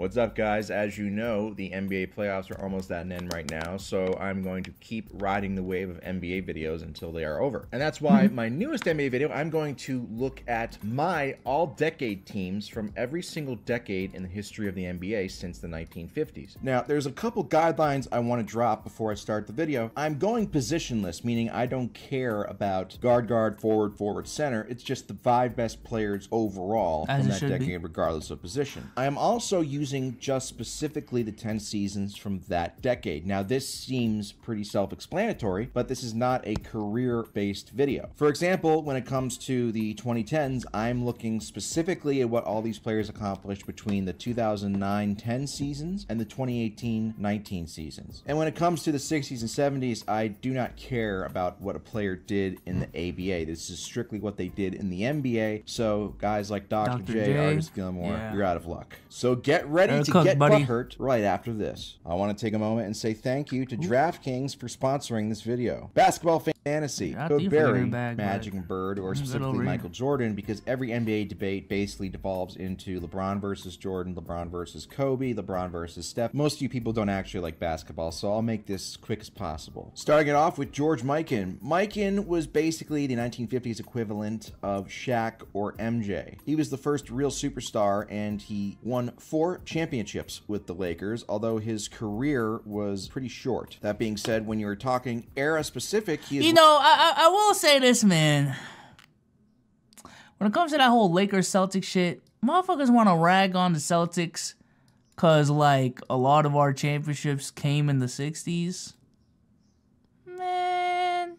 What's up, guys? As you know, the NBA playoffs are almost at an end right now, so I'm going to keep riding the wave of NBA videos until they are over. And that's why mm-hmm. my newest NBA video, I'm going to look at my all-decade teams from every single decade in the history of the NBA since the 1950s. Now, there's a couple guidelines I want to drop before I start the video. I'm going positionless, meaning I don't care about guard, guard, forward, forward, center. It's just the five best players overall As from that should be. decade, regardless of position. I am also using just specifically the 10 seasons from that decade. Now, this seems pretty self explanatory, but this is not a career based video. For example, when it comes to the 2010s, I'm looking specifically at what all these players accomplished between the 2009 10 seasons and the 2018 19 seasons. And when it comes to the 60s and 70s, I do not care about what a player did in the ABA. This is strictly what they did in the NBA. So, guys like Dr. Dr. J, J, Artis Gilmore, yeah. you're out of luck. So get ready Better to cook, get buddy. hurt right after this. I want to take a moment and say thank you to DraftKings for sponsoring this video. Basketball fantasy, Shout out Code to you for getting Barry, bag, Magic and Bird, or specifically. Michael Jordan, because every NBA debate basically devolves into LeBron versus Jordan, LeBron versus Kobe, LeBron versus Steph. Most of you people don't actually like basketball, so I'll make this as quick as possible. Starting it off with George Mikan. Mikan was basically the 1950s equivalent of Shaq or MJ. He was the first real superstar, and he won four championships with the Lakers, although his career was pretty short. That being said, when you're talking era specific, he is You know, I, I I will say this, man. When it comes to that whole Lakers Celtics shit, motherfuckers want to rag on the Celtics because, like, a lot of our championships came in the 60s. Man.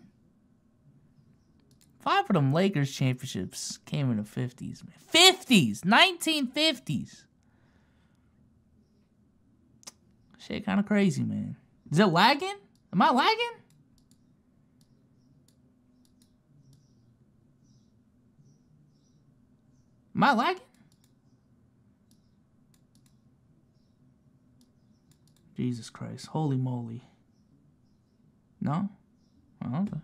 Five of them Lakers championships came in the 50s, man. 50s! 1950s! Shit, kind of crazy, man. Is it lagging? Am I lagging? Am I lagging? Jesus Christ. Holy moly. No? Okay, okay.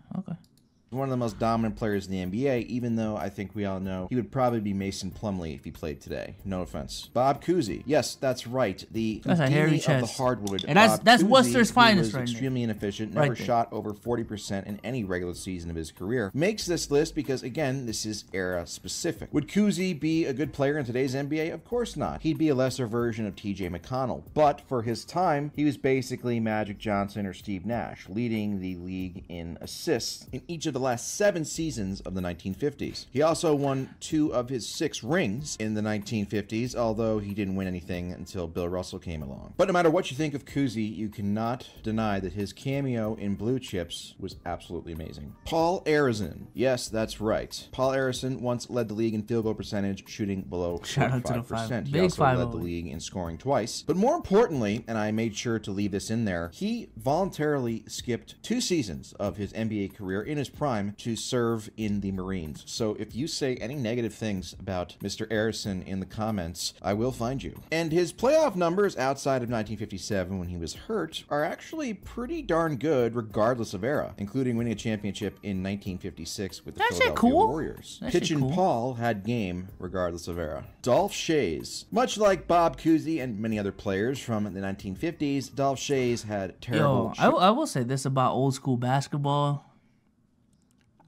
One of the most dominant players in the NBA, even though I think we all know he would probably be Mason Plumlee if he played today. No offense. Bob Cousy. Yes, that's right. The That's a hairy Houdini of the hardwood. And that's- Bob that's Cousy, Worcester's finest was right there. extremely inefficient, never there. shot over 40% in any regular season of his career. Makes this list because, again, this is era specific. Would Cousy be a good player in today's NBA? Of course not. He'd be a lesser version of TJ McConnell. But for his time, he was basically Magic Johnson or Steve Nash, leading the league in assists in each of the last seven seasons of the 1950s. He also won two of his six rings in the 1950s, although he didn't win anything until Bill Russell came along. But no matter what you think of Cousy, you cannot deny that his cameo in Blue Chips was absolutely amazing. Paul Arizin. Yes, that's right. Paul Arizin once led the league in field goal percentage, shooting below Shout out to the 45%. five- He also led 5-0. the league in scoring twice. But more importantly, and I made sure to leave this in there, he voluntarily skipped two seasons of his NBA career in his prime to serve in the Marines. So if you say any negative things about Mr. Arizin in the comments, I will find you. And his playoff numbers outside of 1957 when he was hurt are actually pretty darn good regardless of era, including winning a championship in 1956 with the That shit Philadelphia cool. Warriors. That shit Pitch and cool. Paul had game regardless of era. Dolph Schayes. Much like Bob Cousy and many other players from the 1950s, Dolph Schayes had terrible Yo, I, I will say this about old school basketball.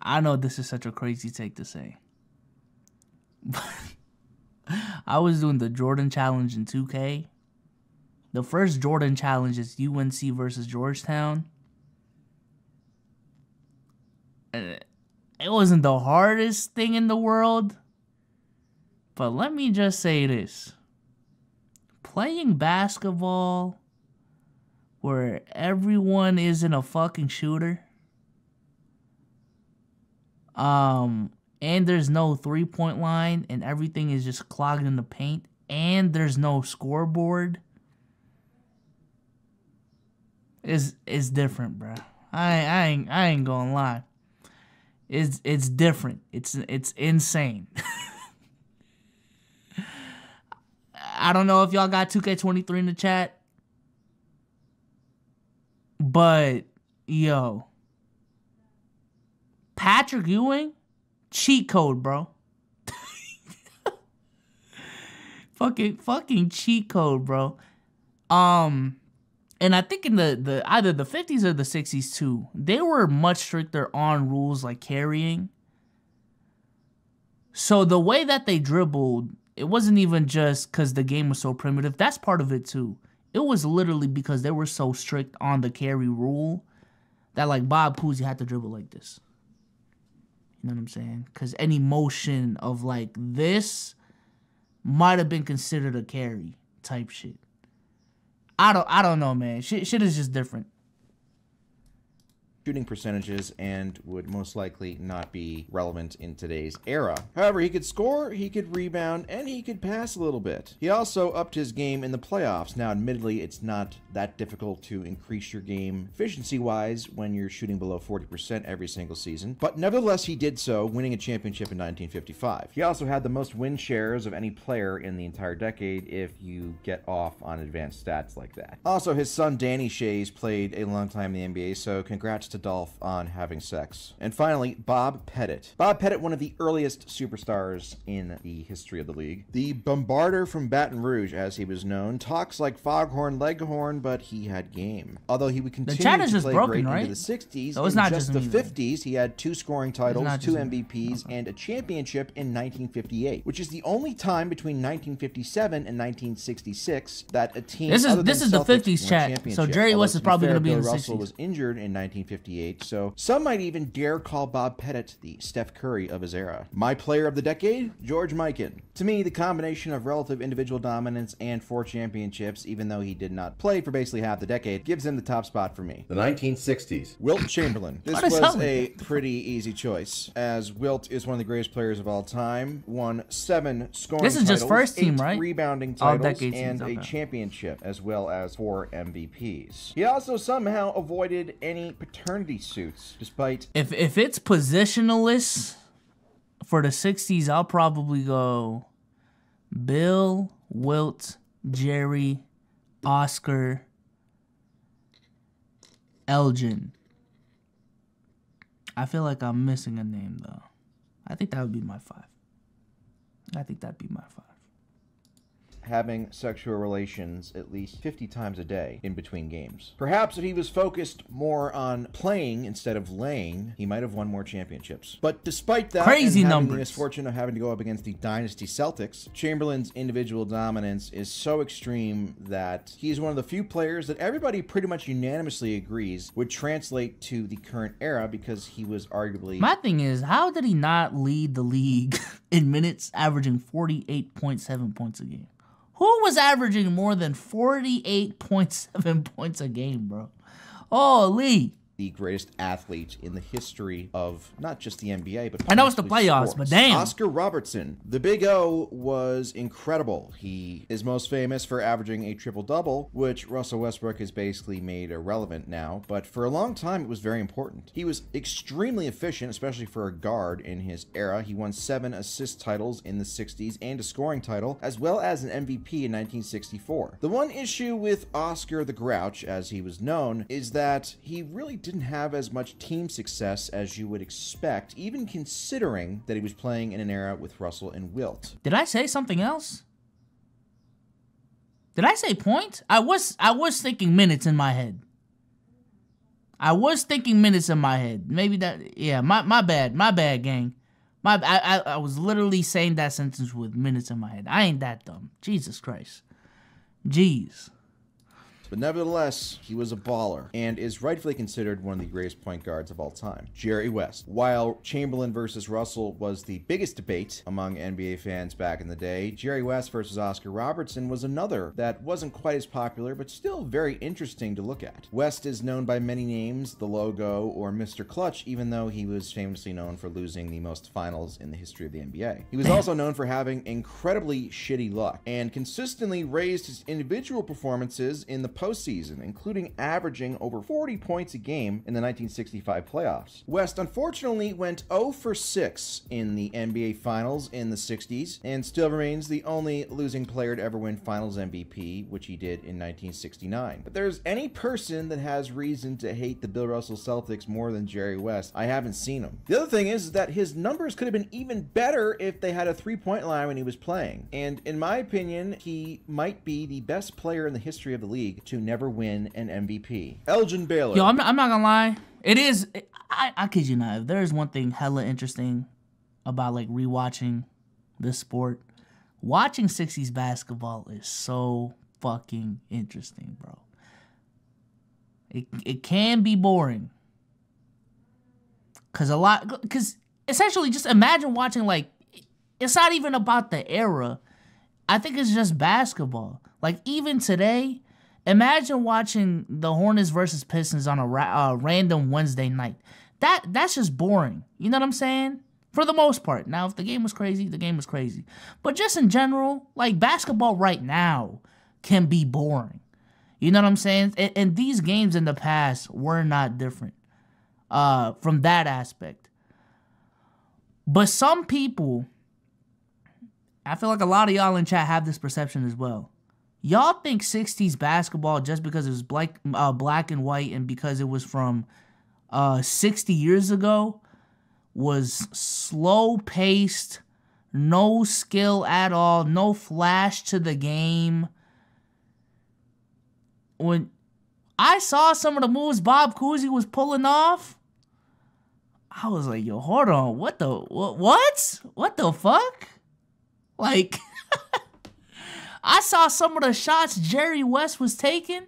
I know this is such a crazy take to say. But I was doing the Jordan challenge in 2K. The first Jordan challenge is UNC versus Georgetown. It wasn't the hardest thing in the world. But let me just say this. Playing basketball where everyone isn't a fucking shooter. Um, and there's no three point line, and everything is just clogged in the paint, and there's no scoreboard. Is is different, bro. I I ain't I ain't gonna lie. It's it's different. It's it's insane. I don't know if y'all got 2K23 in the chat. But yo, Patrick Ewing, cheat code, bro. fucking fucking cheat code, bro. Um and I think in the, the either the 50s or the 60s too, they were much stricter on rules like carrying. So the way that they dribbled, it wasn't even just because the game was so primitive. That's part of it too. It was literally because they were so strict on the carry rule that like Bob Cousy had to dribble like this. You know what I'm saying? Because any motion of like this might have been considered a carry type shit. I don't I don't know, man. Shit shit is just different shooting percentages and would most likely not be relevant in today's era. However, he could score, he could rebound, and he could pass a little bit. He also upped his game in the playoffs. Now, admittedly, it's not that difficult to increase your game efficiency-wise when you're shooting below 40% every single season, but nevertheless, he did so, winning a championship in 1955. He also had the most win shares of any player in the entire decade if you get off on advanced stats like that. Also, his son Danny Schayes played a long time in the NBA, so congrats to Dolph on having sex. And finally, Bob Pettit. Bob Pettit, one of the earliest superstars in the history of the league. The Bombardier from Baton Rouge, as he was known, talks like Foghorn Leghorn, but he had game. Although he would continue to play broken, great right? into the 60s, so it's not just, just the 50s, he had two scoring titles, two MVPs, okay. Uh-huh. and a championship in 1958, which is the only time between 1957 and 1966 that a team. This is this is the 50s chat. So Jerry West is probably going to be in the Russell 60s. was injured in 1958 so some might even dare call Bob Pettit the Steph Curry of his era. My player of the decade? George Mikan. To me, the combination of relative individual dominance and four championships, even though he did not play for basically half the decade, gives him the top spot for me. The 1960s. Wilt Chamberlain. This was a pretty easy choice, as Wilt is one of the greatest players of all time. Won seven scoring This is titles, just first team, right? rebounding titles, and a championship, as well as four MVPs. He also somehow avoided any paternity maternity suits, despite. If if it's positionalist for the '60s, I'll probably go Bill, Wilt, Jerry, Oscar, Elgin. I feel like I'm missing a name though. I think that would be my five. I think that'd be my five having sexual relations at least 50 times a day in between games. Perhaps if he was focused more on playing instead of laying, he might have won more championships. But despite that, crazy and numbers. the misfortune of having to go up against the Dynasty Celtics, Chamberlain's individual dominance is so extreme that he's one of the few players that everybody pretty much unanimously agrees would translate to the current era because he was arguably. My thing is, how did he not lead the league in minutes, averaging 48.7 points a game? Who was averaging more than 48.7 points a game, bro? Holy the greatest athlete in the history of not just the NBA, but I know it's the playoffs, sports. but damn. Oscar Robertson, the Big O, was incredible. He is most famous for averaging a triple double, which Russell Westbrook has basically made irrelevant now, but for a long time it was very important. He was extremely efficient, especially for a guard in his era. He won seven assist titles in the 60s and a scoring title, as well as an MVP in 1964. The one issue with Oscar the Grouch, as he was known, is that he really did didn't have as much team success as you would expect, even considering that he was playing in an era with Russell and Wilt. Did I say something else? Did I say point? I was I was thinking minutes in my head. I was thinking minutes in my head. Maybe that yeah, my my bad. My bad, gang. My I, I, I was literally saying that sentence with minutes in my head. I ain't that dumb. Jesus Christ. Jeez. But nevertheless, he was a baller and is rightfully considered one of the greatest point guards of all time. Jerry West. While Chamberlain versus Russell was the biggest debate among NBA fans back in the day, Jerry West versus Oscar Robertson was another that wasn't quite as popular but still very interesting to look at. West is known by many names, the logo or Mr. Clutch, even though he was famously known for losing the most finals in the history of the NBA. He was also known for having incredibly shitty luck and consistently raised his individual performances in the postseason, including averaging over 40 points a game in the 1965 playoffs. West unfortunately went 0 for 6 in the NBA Finals in the 60s and still remains the only losing player to ever win Finals MVP, which he did in 1969. But there's any person that has reason to hate the Bill Russell Celtics more than Jerry West, I haven't seen him. The other thing is that his numbers could have been even better if they had a three-point line when he was playing. And in my opinion, he might be the best player in the history of the league to never win an MVP. Elgin Baylor. Yo, I'm not, I'm not gonna lie. It is. I, I kid you not. If there is one thing hella interesting about like rewatching this sport, watching 60s basketball is so fucking interesting, bro. It it can be boring. Cause a lot, cause essentially, just imagine watching like, it's not even about the era. I think it's just basketball. Like even today, imagine watching the Hornets versus Pistons on a ra- uh, random Wednesday night. That that's just boring. You know what I'm saying? For the most part. Now, if the game was crazy, the game was crazy. But just in general, like basketball right now can be boring. You know what I'm saying? And, and these games in the past were not different uh, from that aspect. But some people, I feel like a lot of y'all in chat have this perception as well. Y'all think 60s basketball just because it was black, uh, black and white and because it was from uh, 60 years ago was slow paced, no skill at all, no flash to the game. When I saw some of the moves Bob Cousy was pulling off, I was like, yo, hold on, what the what what? What the fuck? Like I saw some of the shots Jerry West was taking.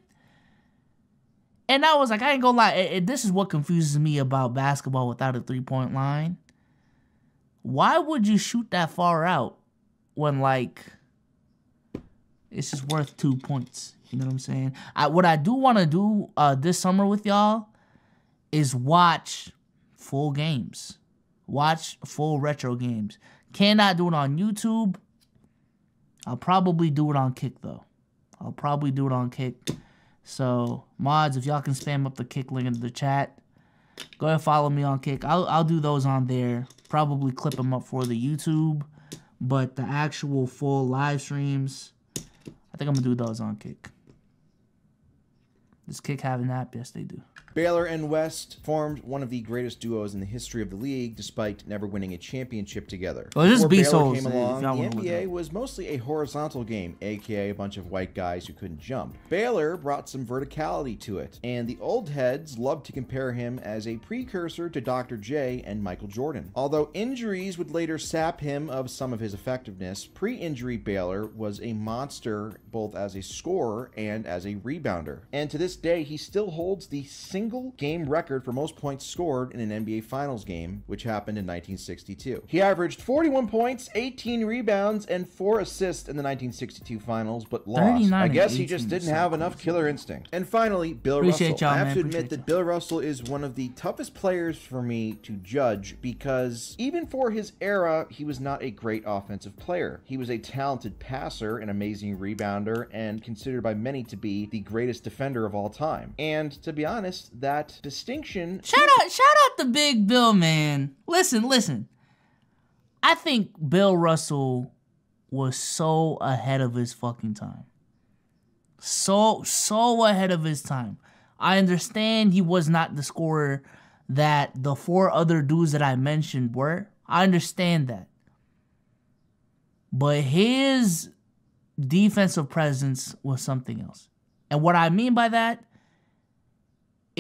And I was like, I ain't gonna lie, this is what confuses me about basketball without a three point line. Why would you shoot that far out when like it's just worth two points? You know what I'm saying? I, what I do want to do uh, this summer with y'all is watch full games, watch full retro games. Cannot do it on YouTube. I'll probably do it on Kick though. I'll probably do it on Kick. So mods, if y'all can spam up the Kick link into the chat, go ahead and follow me on Kick. I'll I'll do those on there. Probably clip them up for the YouTube, but the actual full live streams, I think I'm gonna do those on Kick. Does Kick have an app? Yes, they do. Baylor and West formed one of the greatest duos in the history of the league, despite never winning a championship together. Well, this Before is Baylor came along, the wanna look it NBA was mostly a horizontal game, aka a bunch of white guys who couldn't jump. Baylor brought some verticality to it, and the old heads loved to compare him as a precursor to Dr. J and Michael Jordan. Although injuries would later sap him of some of his effectiveness, pre-injury Baylor was a monster both as a scorer and as a rebounder. And to this day, he still holds the single game record for most points scored in an NBA Finals game, which happened in 1962. He averaged 41 points, 18 rebounds, and 4 assists in the 1962 Finals, but lost. I guess he just didn't have enough killer instinct. And finally, Bill Appreciate Russell. I have man. to admit Appreciate that. Bill Russell is one of the toughest players for me to judge because even for his era, he was not a great offensive player. He was a talented passer, an amazing rebounder, and considered by many to be the greatest defender of all time. And to be honest, that distinction Shout out, shout out the Big Bill, man. Listen, listen. I think Bill Russell was so ahead of his fucking time. So, so ahead of his time. I understand he was not the scorer that the four other dudes that I mentioned were. I understand that. But his defensive presence was something else. And what I mean by that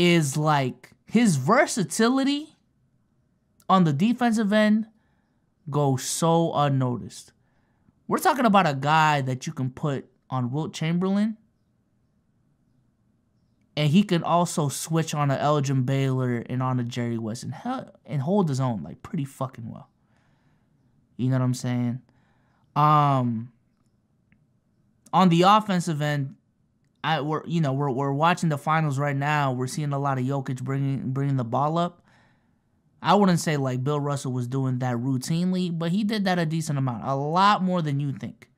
is like his versatility on the defensive end goes so unnoticed. We're talking about a guy that you can put on Wilt Chamberlain, and he can also switch on a Elgin Baylor and on a Jerry West and, hell, and hold his own like pretty fucking well. You know what I'm saying? Um, on the offensive end, I we're you know we're we're watching the finals right now. We're seeing a lot of Jokic bringing bringing the ball up. I wouldn't say like Bill Russell was doing that routinely, but he did that a decent amount, a lot more than you think.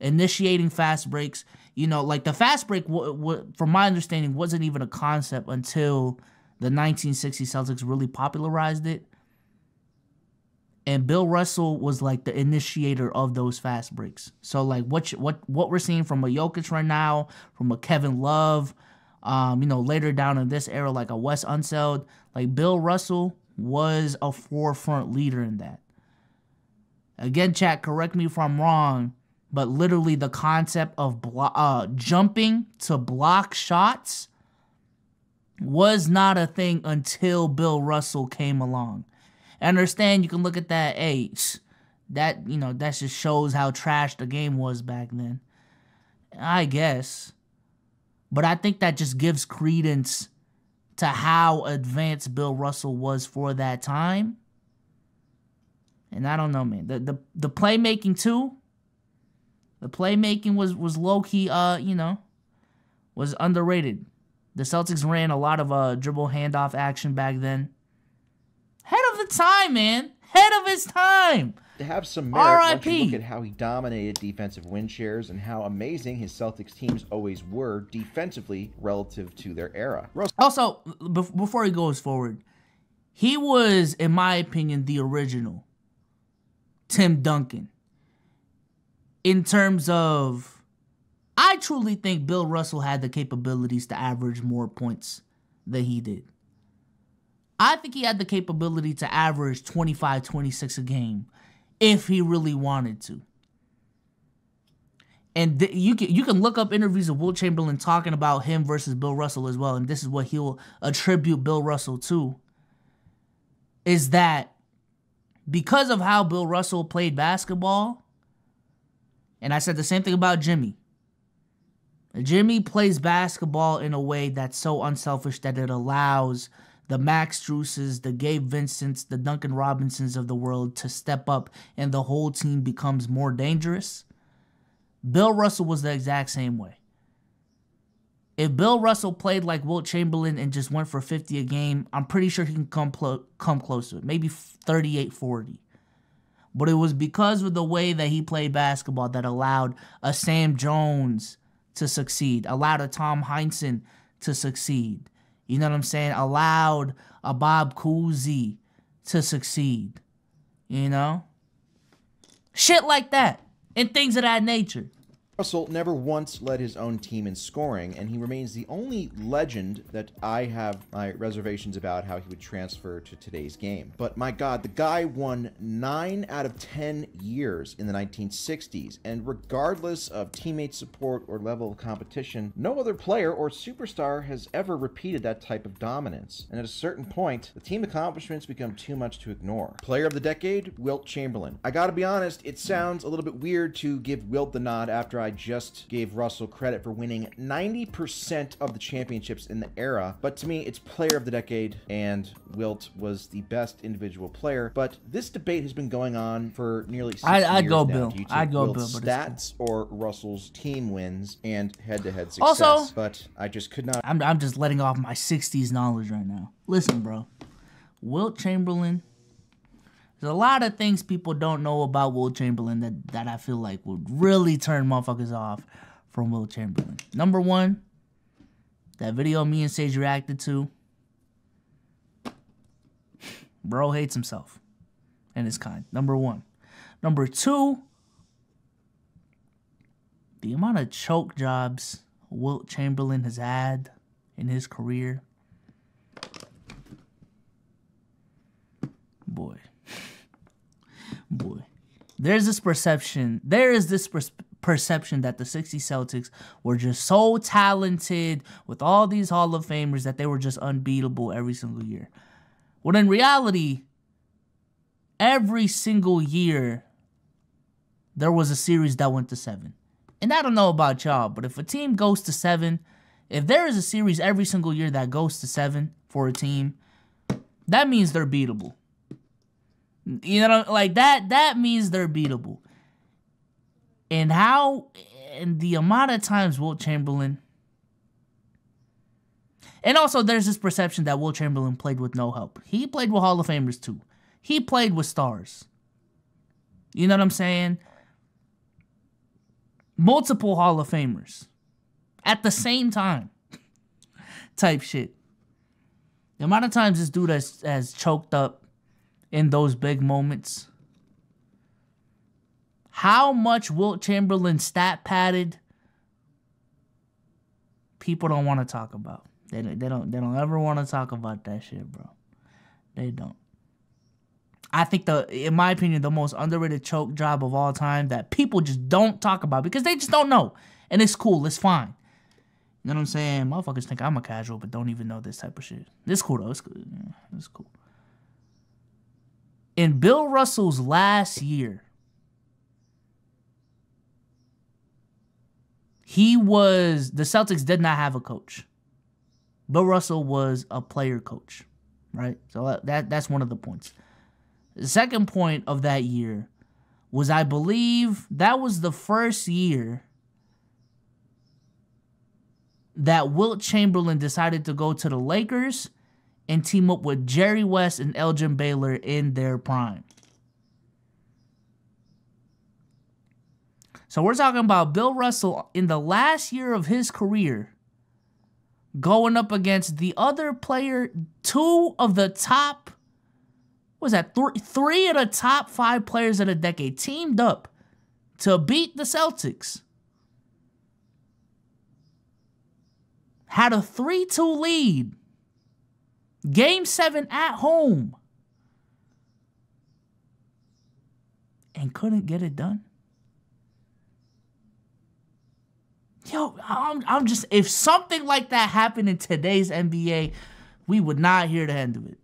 initiating fast breaks. You know, like the fast break, w- w- from my understanding, wasn't even a concept until the 1960 Celtics really popularized it. And Bill Russell was like the initiator of those fast breaks. So like what what what we're seeing from a Jokic right now, from a Kevin Love, um, you know, later down in this era, like a Wes Unseld, like Bill Russell was a forefront leader in that. Again, chat, correct me if I'm wrong, but literally the concept of blo- uh, jumping to block shots was not a thing until Bill Russell came along. I understand you can look at that, hey, that, you know, that just shows how trash the game was back then. I guess. But I think that just gives credence to how advanced Bill Russell was for that time. And I don't know, man. The the, the playmaking too. The playmaking was was low key, uh, you know, was underrated. The Celtics ran a lot of uh dribble handoff action back then. Head of time, man. Head of his time. To have some merit once you RIP. look at how he dominated defensive win shares and how amazing his Celtics teams always were defensively relative to their era. Also, before he goes forward, he was, in my opinion, the original Tim Duncan. In terms of, I truly think Bill Russell had the capabilities to average more points than he did. I think he had the capability to average 25, 26 a game if he really wanted to. And th- you can you can look up interviews of Wilt Chamberlain talking about him versus Bill Russell as well, and this is what he'll attribute Bill Russell to. Is that because of how Bill Russell played basketball, and I said the same thing about Jimmy. Jimmy plays basketball in a way that's so unselfish that it allows the Max Struses, the Gabe Vincents, the Duncan Robinsons of the world to step up and the whole team becomes more dangerous. Bill Russell was the exact same way. If Bill Russell played like Wilt Chamberlain and just went for 50 a game, I'm pretty sure he can come come close to it. Maybe 38 40. But it was because of the way that he played basketball that allowed a Sam Jones to succeed, allowed a Tom Heinsohn to succeed. You know what I'm saying? Allowed a Bob Cousy to succeed. You know? Shit like that. And things of that nature. Russell never once led his own team in scoring, and he remains the only legend that I have my reservations about how he would transfer to today's game. But my god, the guy won 9 out of 10 years in the 1960s, and regardless of teammate support or level of competition, no other player or superstar has ever repeated that type of dominance. And at a certain point, the team accomplishments become too much to ignore. Player of the decade, Wilt Chamberlain. I gotta be honest, it sounds a little bit weird to give Wilt the nod after I just gave Russell credit for winning 90% of the championships in the era, but to me, it's player of the decade, and Wilt was the best individual player. But this debate has been going on for nearly 60 I- I'd go now. Bill. Do you I'd go Wilt's Bill, but stats or Russell's team wins and head-to-head success? Also- but I just could not I'm, I'm just letting off my 60s knowledge right now. Listen, bro. Wilt Chamberlain. There's a lot of things people don't know about Wilt Chamberlain that, that I feel like would really turn motherfuckers off from Wilt Chamberlain. Number one, that video me and Sage reacted to. Bro hates himself and his kind. Number one. Number two, the amount of choke jobs Wilt Chamberlain has had in his career. Boy. Boy. There's this perception, there is this pers- perception that the 60 Celtics were just so talented with all these Hall of Famers that they were just unbeatable every single year. When in reality, every single year there was a series that went to seven. And I don't know about y'all, but if a team goes to seven, if there is a series every single year that goes to seven for a team, that means they're beatable. You know, like that, that means they're beatable. And how, and the amount of times Wilt Chamberlain, and also there's this perception that Wilt Chamberlain played with no help. He played with Hall of Famers too. He played with stars. You know what I'm saying? multiple Hall of Famers at the same time. Type shit. The amount of times this dude has, has choked up in those big moments. How much Wilt Chamberlain stat padded? People don't want to talk about. They, they don't they don't ever want to talk about that shit, bro. They don't. I think the, in my opinion, the most underrated choke job of all time that people just don't talk about because they just don't know, and it's cool, it's fine. You know what I'm saying? Motherfuckers think I'm a casual, but don't even know this type of shit. This cool though. It's cool. It's cool. In Bill Russell's last year, he was the Celtics did not have a coach. Bill Russell was a player coach, right? So that that's one of the points. The second point of that year was I believe that was the first year that Wilt Chamberlain decided to go to the Lakers and team up with Jerry West and Elgin Baylor in their prime. So we're talking about Bill Russell in the last year of his career going up against the other player, two of the top was that three three of the top five players of the decade teamed up to beat the Celtics. Had a 3 2 lead. Game seven at home. And couldn't get it done. Yo, I'm, I'm just, if something like that happened in today's NBA, we would not hear the end of it.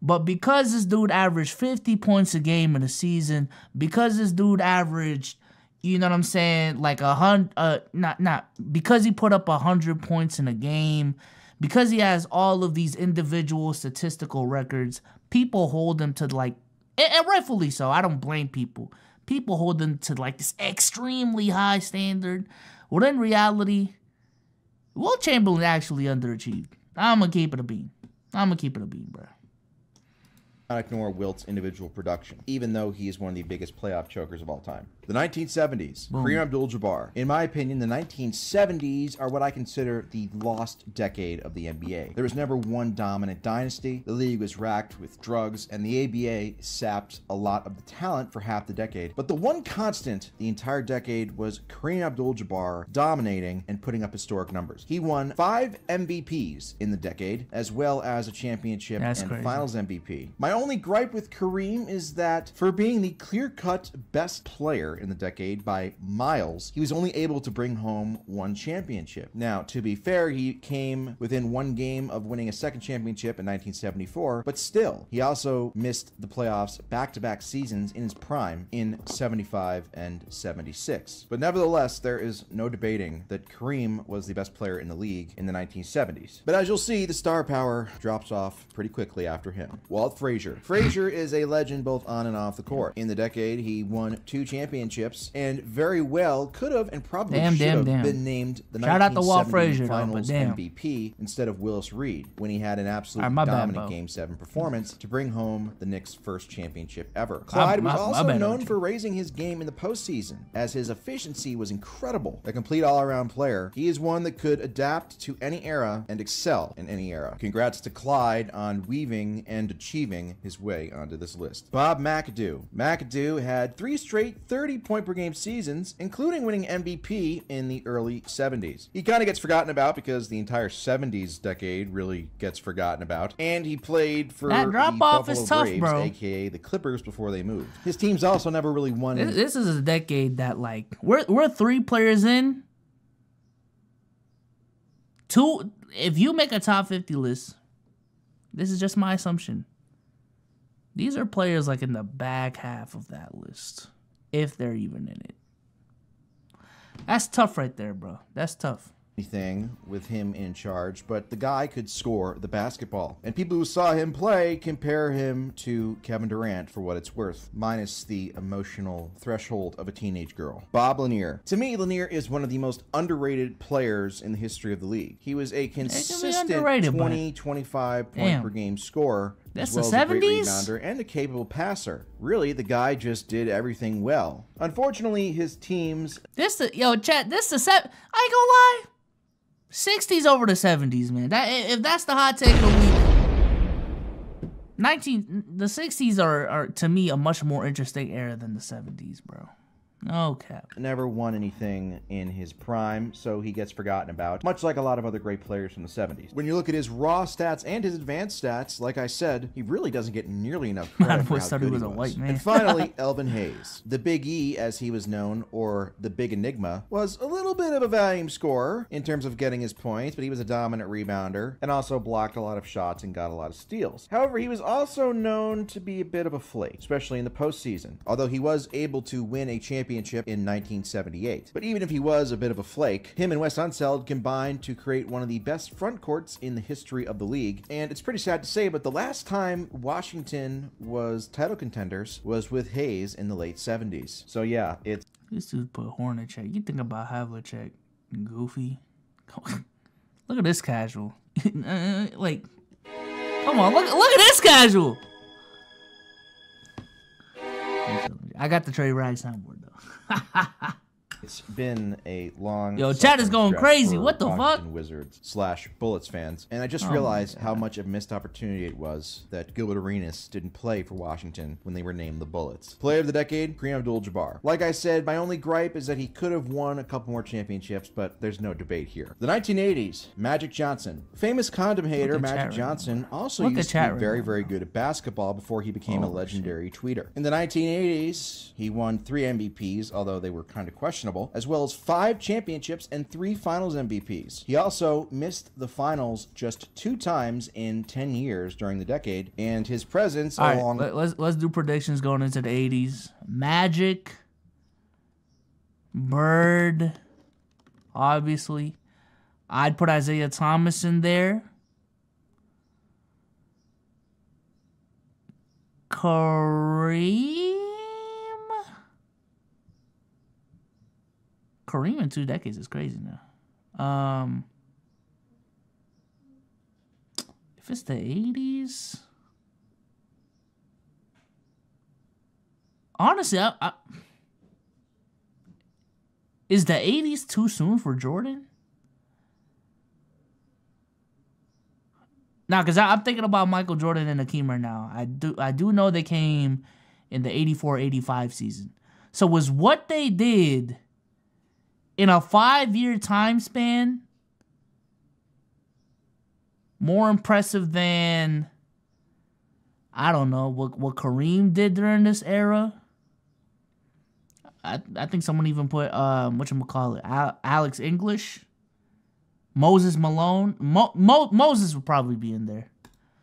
But because this dude averaged 50 points a game in a season, because this dude averaged, you know what I'm saying, like a hundred, uh, not not because he put up a hundred points in a game, because he has all of these individual statistical records, people hold him to like, and, rightfully so. I don't blame people. People hold him to like this extremely high standard. Well, in reality, Wilt Chamberlain actually underachieved. I'm gonna keep it a bean. I'm gonna keep it a bean, bro not ignore Wilt's individual production, even though he is one of the biggest playoff chokers of all time. The 1970s, Boom. Kareem Abdul-Jabbar. In my opinion, the 1970s are what I consider the lost decade of the NBA. There was never one dominant dynasty. The league was racked with drugs, and the ABA sapped a lot of the talent for half the decade. But the one constant the entire decade was Kareem Abdul-Jabbar dominating and putting up historic numbers. He won five MVPs in the decade, as well as a championship That's and crazy. Finals MVP. My only gripe with Kareem is that for being the clear-cut best player in the decade by miles, he was only able to bring home one championship. Now, to be fair, he came within one game of winning a second championship in 1974, but still, he also missed the playoffs back to back seasons in his prime in 75 and 76. But nevertheless, there is no debating that Kareem was the best player in the league in the 1970s. But as you'll see, the star power drops off pretty quickly after him. Walt Frazier. Frazier is a legend both on and off the court. In the decade, he won two championships championships and very well could have and probably should have been named the Shout 1970 Frazier, Finals though, MVP instead of Willis Reed when he had an absolute right, dominant bad, Game 7 performance to bring home the Knicks' first championship ever. Clyde my, was also my known for raising his game in the postseason as his efficiency was incredible. A complete all-around player, he is one that could adapt to any era and excel in any era. Congrats to Clyde on weaving and achieving his way onto this list. Bob McAdoo. McAdoo had three straight 30 30 point per game seasons, including winning MVP in the early 70s. He kind of gets forgotten about because the entire 70s decade really gets forgotten about. And he played for that drop the off Buffalo is tough, Braves, bro. aka the Clippers, before they moved. His teams also never really won. This, this is a decade that like we're we're three players in. Two, if you make a top 50 list, this is just my assumption. These are players like in the back half of that list if they're even in it. That's tough right there, bro. That's tough anything with him in charge, but the guy could score the basketball. And people who saw him play compare him to Kevin Durant for what it's worth, minus the emotional threshold of a teenage girl. Bob Lanier. To me, Lanier is one of the most underrated players in the history of the league. He was a consistent 20, 25 point Damn. per game scorer That's well the a great 70s? rebounder and a capable passer. Really, the guy just did everything well. Unfortunately, his teams This the yo chat. This the set. I ain't gonna lie. Sixties over the seventies, man. That if that's the hot take of the week. Nineteen. The sixties are are to me a much more interesting era than the seventies, bro. No cap. never won anything in his prime, so he gets forgotten about, much like a lot of other great players from the 70s. When you look at his raw stats and his advanced stats, like I said, he really doesn't get nearly enough credit for how good was a white man. And finally, Elvin Hayes. The Big E, as he was known, or the Big Enigma, was a little bit of a volume scorer in terms of getting his points, but he was a dominant rebounder and also blocked a lot of shots and got a lot of steals. However, he was also known to be a bit of a flake, especially in the postseason, although he was able to win a championship in 1978. But even if he was a bit of a flake, him and Wes Unseld combined to create one of the best front courts in the history of the league. And it's pretty sad to say, but the last time Washington was title contenders was with Hayes in the late 70s. So yeah, it's This dude put Hornacek. You think about Havlicek, goofy. Look at this casual. Like, come on, look look at this casual. I got the Trey Rag soundboard though. It's been a long. Yo, chat is going crazy. What the fuck? Wizards slash Bullets fans, and I just Oh realized how much of a missed opportunity it was that Gilbert Arenas didn't play for Washington when they were named the Bullets. Player of the decade, Kareem Abdul-Jabbar. Like I said, my only gripe is that he could have won a couple more championships, but there's no debate here. The 1980s, Magic Johnson, famous condom hater Magic Johnson, also Look used to be right very, very good at basketball before he became oh, a Oh, shit. legendary tweeter. In the 1980s, he won three MVPs, although they were kind of questionable, as well as five championships and three finals MVPs. He also missed the finals just two times in 10 years during the decade, and his presence All right, along let, let's let's do predictions going into the '80s. Magic, Bird, obviously. I'd put Isiah Thomas in there. Kareem. Kareem in two decades is crazy now. Um, if it's the '80s. honestly, I, I, is the '80s too soon for Jordan? Nah, cause I, I'm thinking about Michael Jordan and Akeem right now. I do, I do know they came in the '84-'85 season. So was what they did in a five-year time span more impressive than I don't know what what Kareem did during this era? I I think someone even put um what you call it Al- Alex English, Moses Malone. Mo- Mo- Moses would probably be in there.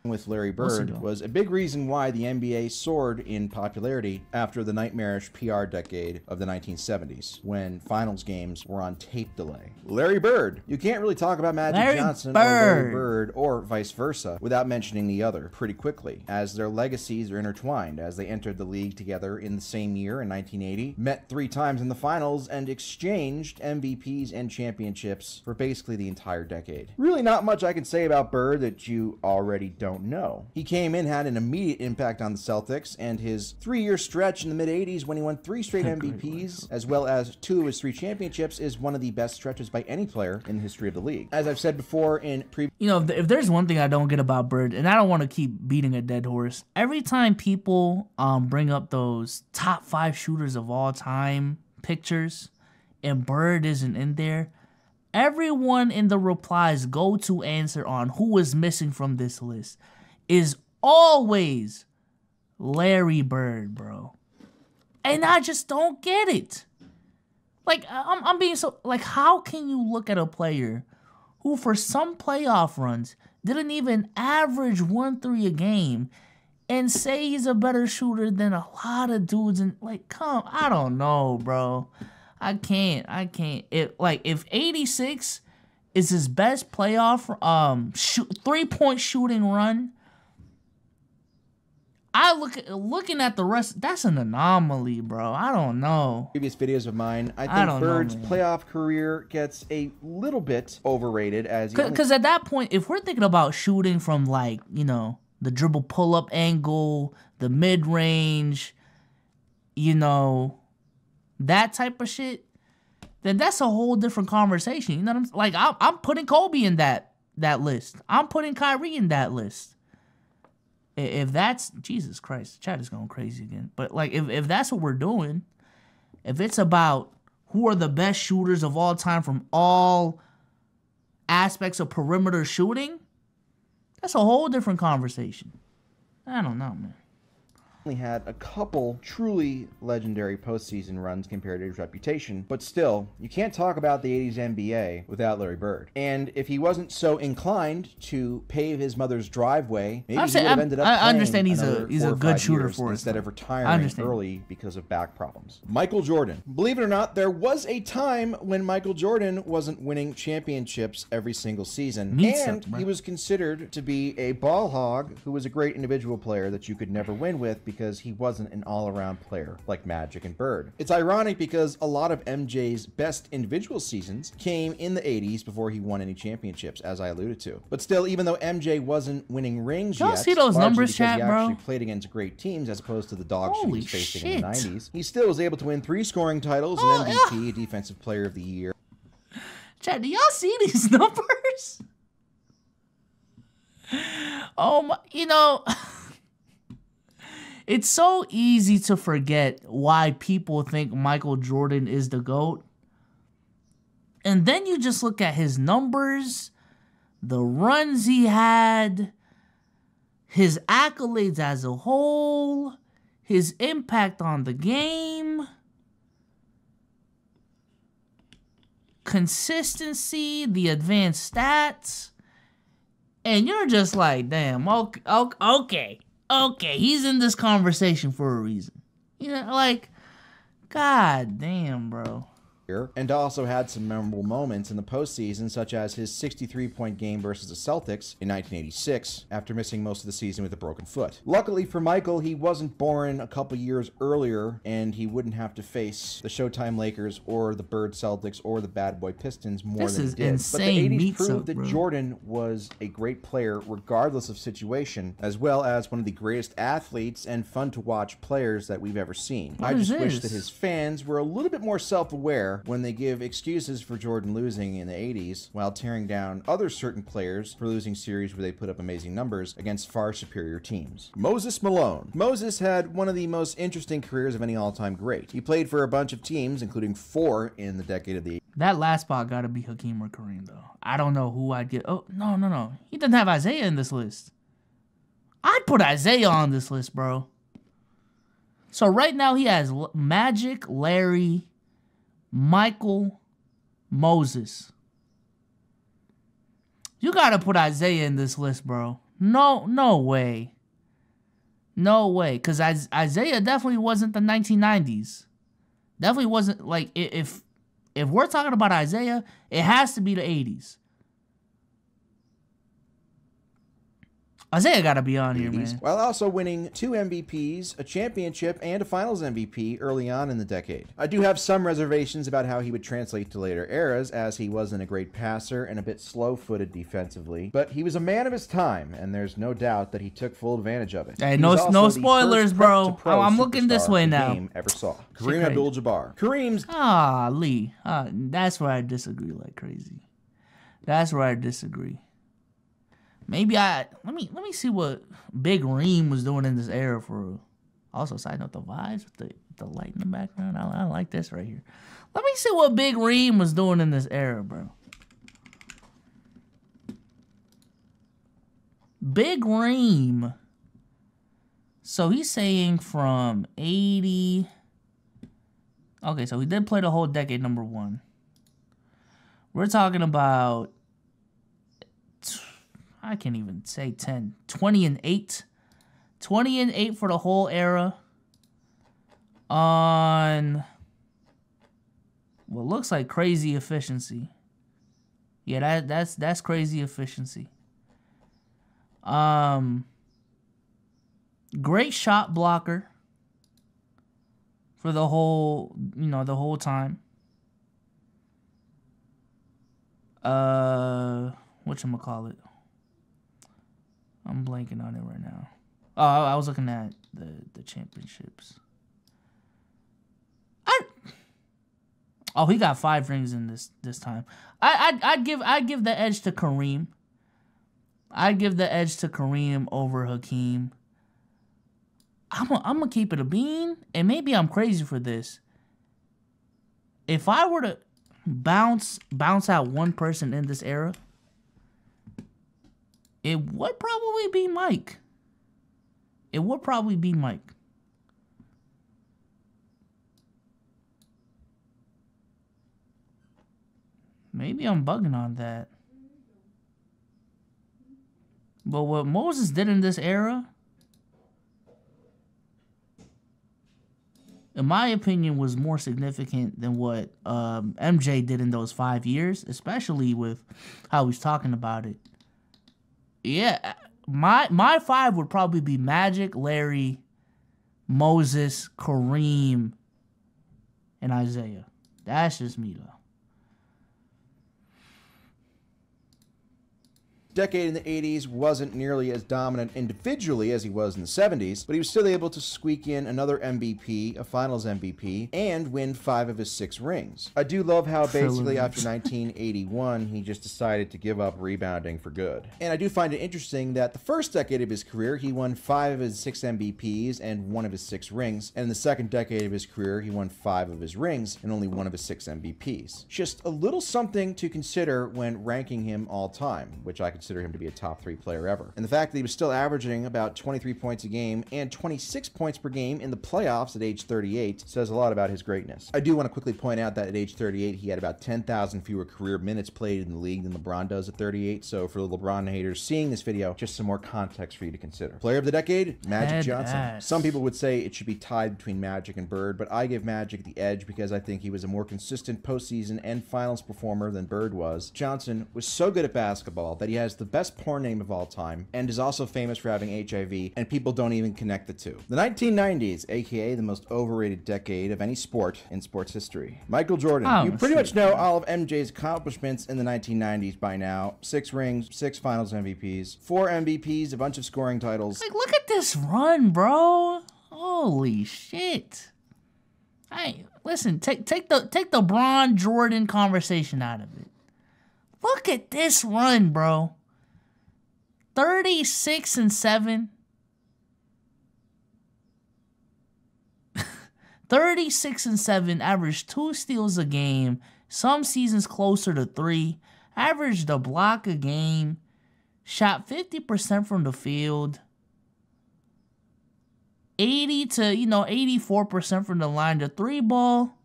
With Larry Bird was a big reason why the NBA soared in popularity after the nightmarish PR decade of the 1970s, when finals games were on tape delay. Larry Bird. You can't really talk about Magic Larry Johnson or Larry Bird. Bird or vice versa without mentioning the other pretty quickly, as their legacies are intertwined as they entered the league together in the same year in 1980, met three times in the finals, and exchanged MVPs and championships for basically the entire decade. Really not much I can say about Bird that you already don't know. He came in, had an immediate impact on the Celtics, and his three-year stretch in the mid-80s when he won three straight MVPs, as well as two of his three championships, is one of the best stretches by any player in the history of the league. As I've said before in previous You know, if, if there's one thing I don't get about Bird, and I don't want to keep beating a dead horse, every time people um bring up those top five shooters of all time pictures, and Bird isn't in there, everyone in the replies go to answer on who is missing from this list is always Larry Bird, bro. And I just don't get it. Like I'm, I'm being so like, how can you look at a player who, for some playoff runs, didn't even average one three a game, and say he's a better shooter than a lot of dudes? And like, come, I don't know, bro. I can't. I can't. It like if 86 is his best playoff um shoot, three point shooting run. I look at looking at the rest. That's an anomaly, bro. I don't know. previous videos of mine, I I think know, Bird's man. playoff career gets a little bit overrated as Because at that point, if we're thinking about shooting from like you know the dribble pull up angle, the mid range, you know, that type of shit, then that's a whole different conversation. You know what I'm like? I'm, I'm putting Kobe in that that list. I'm putting Kyrie in that list. If that's Jesus Christ, chat is going crazy again. But like, if if that's what we're doing, if it's about who are the best shooters of all time from all aspects of perimeter shooting, that's a whole different conversation. I don't know, man only had a couple truly legendary postseason runs compared to his reputation, but still, you can't talk about the 80s NBA without Larry Bird. And if he wasn't so inclined to pave his mother's driveway, maybe he would have ended up I understand he's a he's a good shooter for instead of retiring early because of back problems. Michael Jordan. Believe it or not, there was a time when Michael Jordan wasn't winning championships every single season, and he was considered to be a ball hog who was a great individual player that you could never win with because he wasn't an all around player like Magic and Bird. It's ironic because a lot of MJ's best individual seasons came in the 80s before he won any championships, as I alluded to. But still, even though MJ wasn't winning rings Y'all yet, see those numbers, chat, he actually played against great teams as opposed to the dogs shit he was facing shit. in the 90s, he still was able to win three scoring titles, oh, an MVP, yeah. Defensive Player of the Year. Chad, do y'all see these numbers? Oh my, you know. It's so easy to forget why people think Michael Jordan is the GOAT. And then you just look at his numbers, the runs he had, his accolades as a whole, his impact on the game, consistency, the advanced stats. And you're just like, damn, okay, okay okay, he's in this conversation for a reason. You know, like, god damn, bro and also had some memorable moments in the postseason, such as his 63 point game versus the Celtics in 1986 after missing most of the season with a broken foot. Luckily for Michael, he wasn't born a couple years earlier and he wouldn't have to face the Showtime Lakers or the Bird Celtics or the Bad Boy Pistons more this than is he did. Insane but the 80s proved up, that Jordan was a great player regardless of situation, as well as one of the greatest athletes and fun to watch players that we've ever seen. What I just this? wish that his fans were a little bit more self aware when they give excuses for Jordan losing in the 80s while tearing down other certain players for losing series where they put up amazing numbers against far superior teams. Moses Malone. Moses had one of the most interesting careers of any all time great. He played for a bunch of teams, including four in the decade of the that last spot got to be Hakeem or Kareem, though. I don't know who I'd get. Oh, no, no, no. He doesn't have Isiah in this list. I'd put Isiah on this list, bro. So right now he has Magic, Larry, Michael Moses. You gotta put Isiah in this list, bro. No, no way. No way. Because Isiah definitely wasn't the 1990s. Definitely wasn't like if if we're talking about Isiah, it has to be the 80s. Isiah got to be on here, man. While also winning two MVPs, a championship, and a finals MVP early on in the decade. I do have some reservations about how he would translate to later eras, as he wasn't a great passer and a bit slow footed defensively. But he was a man of his time, and there's no doubt that he took full advantage of it. Hey, no, no spoilers, bro. I'm looking this way now. Game ever saw Kareem Abdul-Jabbar. Kareem's ah Lee. Ah, that's where I disagree like crazy. That's where I disagree. Maybe I let me let me see what Big Reem was doing in this era for. Also, side note the vibes with the the light in the background. I, I like this right here. Let me see what Big Reem was doing in this era, bro. Big Reem. So he's saying from 80. Okay, so he did play the whole decade number one. We're talking about I can't even say 10, 20 and 8. 20 and 8 for the whole era on what looks like crazy efficiency. Yeah, that that's that's crazy efficiency. Um great shot blocker for the whole, you know, the whole time. Uh what call it? I'm blanking on it right now. Oh, I was looking at the the championships. I oh he got five rings in this this time. I I'd, I'd give I'd give the edge to Kareem. I'd give the edge to Kareem over Hakeem. I'm a, I'm gonna keep it a bean, and maybe I'm crazy for this. If I were to bounce bounce out one person in this era, it would probably be Mike. It would probably be Mike. Maybe I'm bugging on that. But what Moses did in this era, in my opinion, was more significant than what um, MJ did in those five years, especially with how he's talking about it. Yeah, my my five would probably be Magic, Larry, Moses, Kareem, and Isiah. That's just me though. Decade in the 80s wasn't nearly as dominant individually as he was in the 70s, but he was still able to squeak in another MVP, a finals MVP, and win five of his six rings. I do love how basically after 1981, he just decided to give up rebounding for good. And I do find it interesting that the first decade of his career, he won five of his six MVPs and one of his six rings. And in the second decade of his career, he won five of his rings and only one of his six MVPs. Just a little something to consider when ranking him all time, which I consider consider him to be a top three player ever. And the fact that he was still averaging about 23 points a game and 26 points per game in the playoffs at age 38 says a lot about his greatness. I do want to quickly point out that at age 38, he had about 10,000 fewer career minutes played in the league than LeBron does at 38. So for the LeBron haters seeing this video, just some more context for you to consider. Player of the decade, Magic Johnson. Ass. Some people would say it should be tied between Magic and Bird, but I give Magic the edge because I think he was a more consistent postseason and finals performer than Bird was. Johnson was so good at basketball that he has the best porn name of all time and is also famous for having HIV, and people don't even connect the two. The 1990s, aka the most overrated decade of any sport in sports history. Michael Jordan. Oh, you pretty much know all of MJ's accomplishments in the 1990s by now. Six rings, six finals MVPs, four MVPs, a bunch of scoring titles. Like, look at this run, bro. Holy shit. Hey, listen, take take the take the Bron Jordan conversation out of it. Look at this run, bro. 36 and 7. 36 and 7, averaged two steals a game, some seasons closer to three, averaged a block a game, shot 50% from the field, 80 to, you know, 84% from the line. The three ball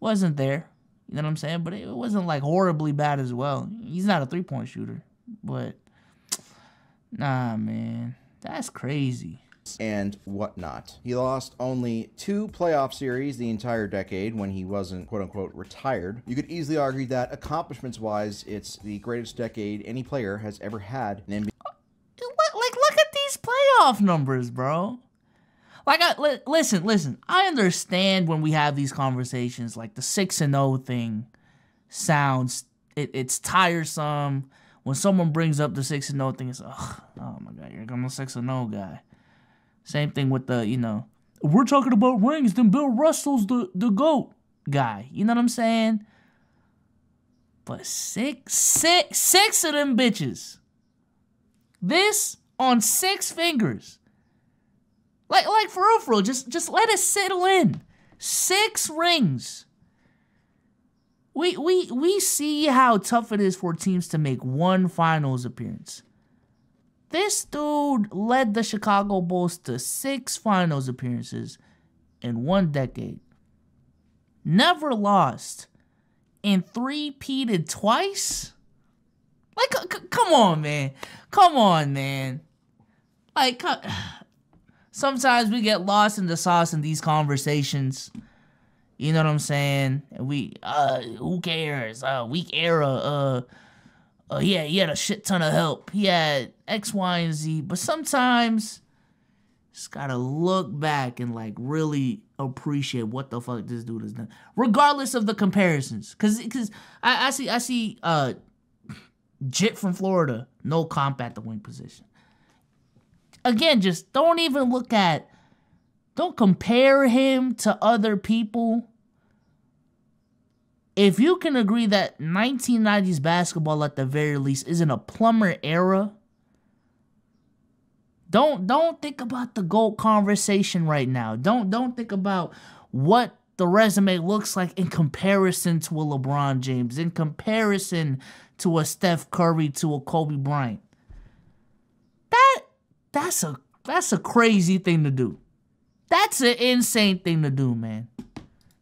wasn't there. You know what I'm saying? But it wasn't like horribly bad as well. He's not a three point shooter, but Nah, man. That's crazy. And whatnot. He lost only two playoff series the entire decade when he wasn't quote unquote retired. You could easily argue that accomplishments wise, it's the greatest decade any player has ever had in NBA. Uh, like, look at these playoff numbers, bro. Like, I, li- listen, listen. I understand when we have these conversations, like the six and zero oh thing sounds it, it's tiresome when someone brings up the six and no thing, it's oh, oh my god, you're gonna six and no guy. Same thing with the you know, we're talking about rings. Then Bill Russell's the the goat guy. You know what I'm saying? But six, six, six of them bitches. This on six fingers. Like, like for real, for real. Just, just let it settle in. Six rings we we we see how tough it is for teams to make one finals appearance. This dude led the Chicago Bulls to six finals appearances in one decade. Never lost and three-peated twice? Like come on, man. Come on, man. Like sometimes we get lost in the sauce in these conversations. You know what I'm saying? We uh who cares? Uh weak era, uh uh yeah, he had a shit ton of help. He had X, Y, and Z. But sometimes just gotta look back and like really appreciate what the fuck this dude has done. Regardless of the comparisons. Cause cause I, I see I see uh Jit from Florida, no comp at the wing position. again, just don't even look at, don't compare him to other people. If you can agree that 1990s basketball at the very least isn't a plumber era, don't don't think about the GOAT conversation right now. Don't don't think about what the resume looks like in comparison to a LeBron James, in comparison to a Steph Curry, to a Kobe Bryant. That that's a that's a crazy thing to do. That's an insane thing to do, man.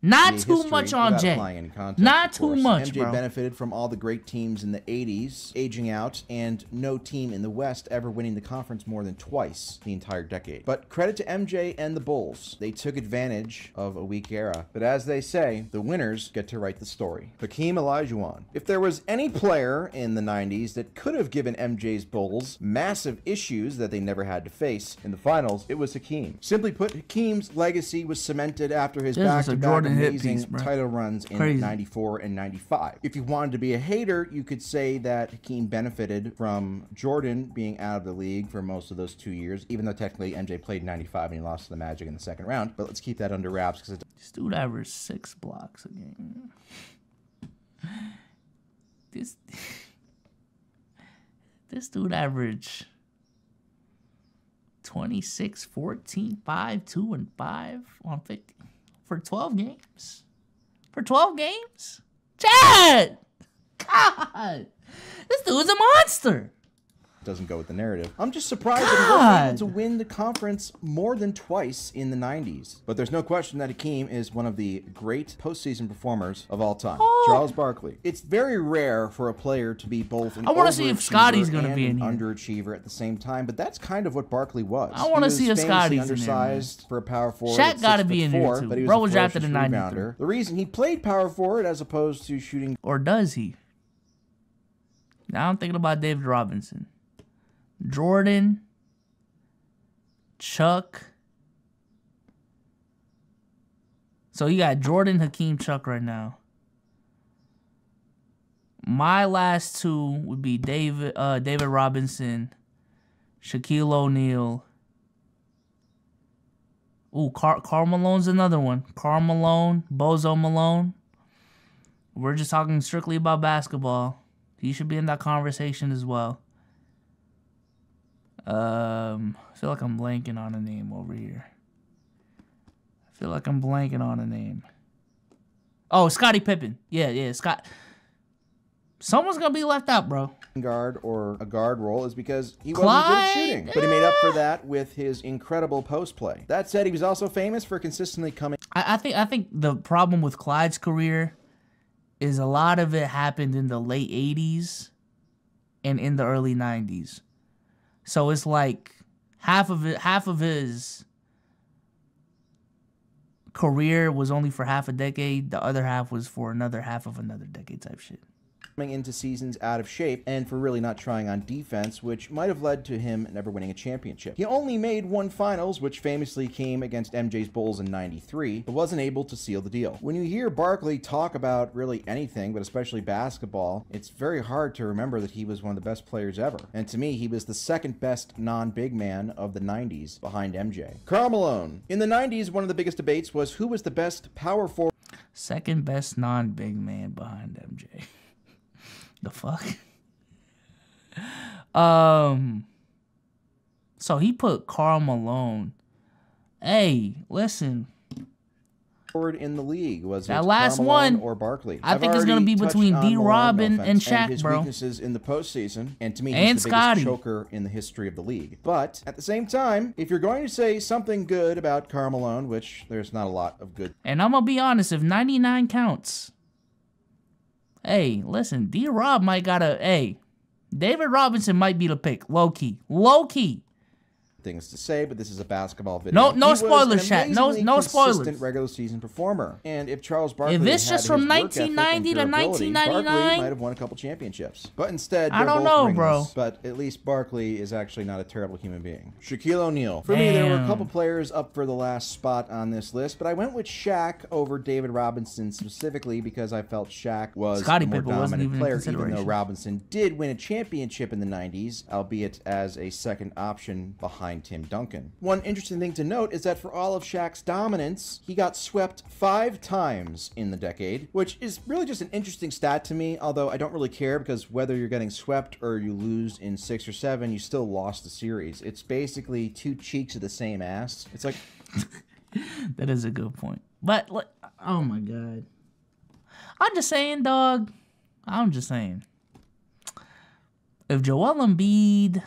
Not too much on Jay. context, Not too course. much, MJ bro. benefited from all the great teams in the 80s aging out and no team in the West ever winning the conference more than twice the entire decade. But credit to MJ and the Bulls. They took advantage of a weak era. But as they say, the winners get to write the story. Hakeem Olajuwon. If there was any player in the 90s that could have given MJ's Bulls massive issues that they never had to face in the finals, it was Hakeem. Simply put, Hakeem's legacy was cemented after his back-to-back amazing piece, title runs in Crazy. 94 and 95. If you wanted to be a hater, you could say that Hakeem benefited from Jordan being out of the league for most of those two years, even though technically MJ played 95 and he lost to the Magic in the second round. But let's keep that under wraps because This dude averaged six blocks a game. This this dude averaged 26, 14, 5, 2, and 5 on 50 for 12 games. For 12 games? Chad! God! This dude's a monster! Doesn't go with the narrative. I'm just surprised that he wasn't able to win the conference more than twice in the 90s. But there's no question that Hakeem is one of the great postseason performers of all time. Oh. Charles Barkley. It's very rare for a player to be both an I wanna see if overachiever Scottie's gonna be an underachiever at the same time, but that's kind of what Barkley was. I wanna He was see if famously Scottie's in there, man. undersized for a power forward. Shaq at gotta six be foot in here, four, too. But he was Bro a was drafted in ferocious 93. rebounder. The reason he played power forward as opposed to shooting Or does he? Now I'm thinking about David Robinson. Jordan. Chuck. So you got Jordan, Hakeem, Chuck right now. My last two would be David uh, David Robinson, Shaquille O'Neal. Ooh, Car- Karl Malone's another one. Karl Malone, Bozo Malone. We're just talking strictly about basketball. He should be in that conversation as well. Um, I feel like I'm blanking on a name over here. I feel like I'm blanking on a name. Oh, Scottie Pippen. Yeah, yeah, Scott. Someone's gonna be left out, bro. guard or a guard role is because he wasn't good at shooting. But he made up for that with his incredible post play. That said, he was also famous for consistently coming I, I think I think the problem with Clyde's career is a lot of it happened in the late '80s and in the early '90s. So it's like half of it, half of his career was only for half a decade. The other half was for another half of another decade type shit. Into seasons out of shape and for really not trying on defense, which might have led to him never winning a championship. He only made one finals, which famously came against MJ's Bulls in 93, but wasn't able to seal the deal. When you hear Barkley talk about really anything, but especially basketball, it's very hard to remember that he was one of the best players ever. And to me, he was the second best non-big man of the 90s behind MJ. Karl Malone. In the 90s, one of the biggest debates was who was the best power forward Second best non big man behind MJ. the fuck? um so he put Karl Malone. Hey, listen. forward in the league? Was That it last one, or Barkley? I I've think it's gonna be between D-Rob Malone, and- no and his bro. weaknesses in the postseason, and to me, And he's the Scottie. biggest choker in the history of the league. But at the same time, if you're going to say something good about Karl Malone, which there's not a lot of good And I'm gonna be honest, if 99 counts, hey, listen, D Rob might gotta hey, David Robinson might be the pick. Low key. Low key. Things to say, but this is a basketball video. No- no spoilers, chat. No- no consistent spoilers. regular season performer. And if Charles Barkley If it's had just his from work ethic and 1990 to Barkley 1999, might have won a couple championships. But instead, I don't know, ringless. bro. But at least Barkley is actually not a terrible human being. Shaquille O'Neal. For me, there were a couple players up for the last spot on this list, but I went with Shaq over David Robinson specifically because I felt Shaq was Scottie more Pippen dominant even player, even though. Robinson did win a championship in the 90s, albeit as a second option behind behind Tim Duncan. One interesting thing to note is that for all of Shaq's dominance, he got swept five times in the decade, which is really just an interesting stat to me, although I don't really care because whether you're getting swept or you lose in six or seven, you still lost the series. It's basically two cheeks of the same ass. It's like. that is a good point. But, oh my God. I'm just saying, dog. I'm just saying. If Joel Embiid,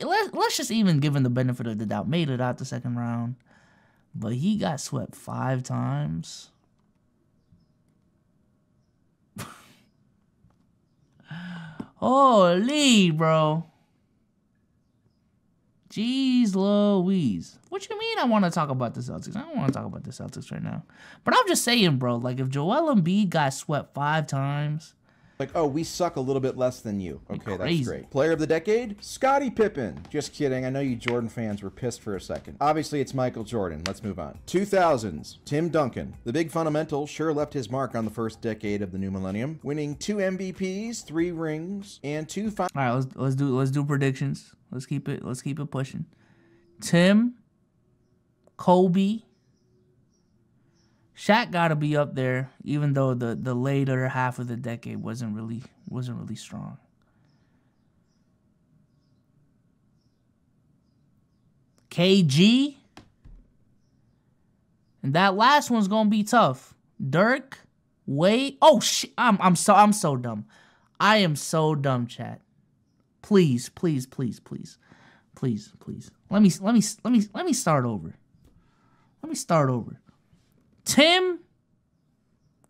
let, let's just even give him the benefit of the doubt, made it out the second round, but he got swept five times. Holy, bro. Jeez Louise. What you mean I want to talk about the Celtics? I don't want to talk about the Celtics right now. But I'm just saying, bro, like if Joel Embiid got swept five times, like, oh, we suck a little bit less than you. Okay, that's great. Player of the decade? Scottie Pippen. Just kidding. I know you Jordan fans were pissed for a second. Obviously, it's Michael Jordan. Let's move on. 2000s. Tim Duncan. The big fundamental sure left his mark on the first decade of the new millennium, winning two MVPs, three rings, and two. All right, let's let's do let's do predictions. Let's keep it let's keep it pushing. Tim, Kobe, Shaq got to be up there, even though the the later half of the decade wasn't really wasn't really strong. KG, and that last one's gonna be tough. Dirk, Wade. Oh shit! I'm I'm so I'm so dumb. I am so dumb, chat. Please, please, please, please, please, please. Let me let me let me let me start over. Let me start over. Tim,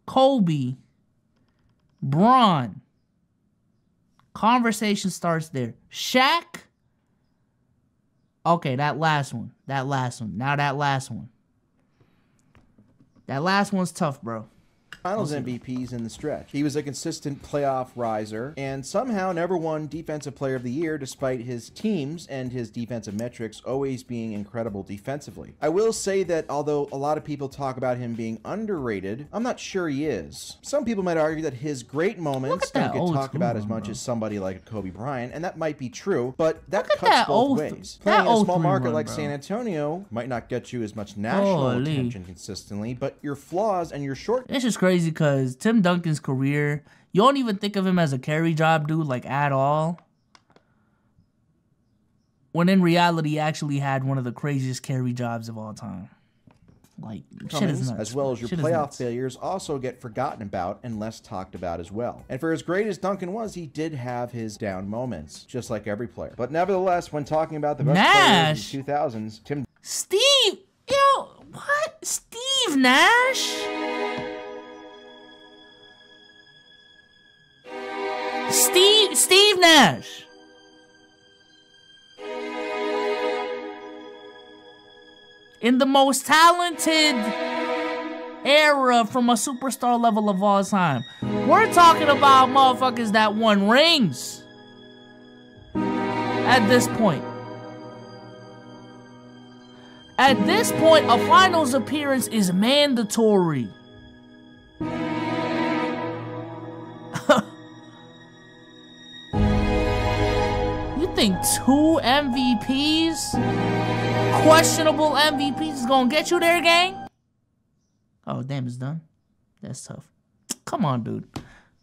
Kobe, Bron. Conversation starts there. Shaq. Okay, that last one. That last one. Now that last one. That last one's tough, bro. Finals MVPs in the stretch. He was a consistent playoff riser and somehow never won Defensive Player of the Year despite his teams and his defensive metrics always being incredible defensively. I will say that although a lot of people talk about him being underrated, I'm not sure he is. Some people might argue that his great moments don't get talked about as much bro. as somebody like Kobe Bryant, and that might be true, but that cuts that both ways. Playing in a small market like bro. San Antonio might not get you as much national Holy. attention consistently, but your flaws and your short. This is crazy crazy because Tim Duncan's career, you don't even think of him as a carry job dude, like at all. When in reality, he actually had one of the craziest carry jobs of all time. Like, Cummings, as well as your shit playoff failures, also get forgotten about and less talked about as well. And for as great as Duncan was, he did have his down moments, just like every player. But nevertheless, when talking about the best Nash. players in the 2000s, Tim. Steve! Yo, what? Steve Nash? Steve Steve Nash. In the most talented era from a superstar level of all time. We're talking about motherfuckers that won rings. At this point. At this point, a finals appearance is mandatory. Two MVPs, questionable MVPs, is gonna get you there, gang? Oh, damn, it's done. That's tough. Come on, dude.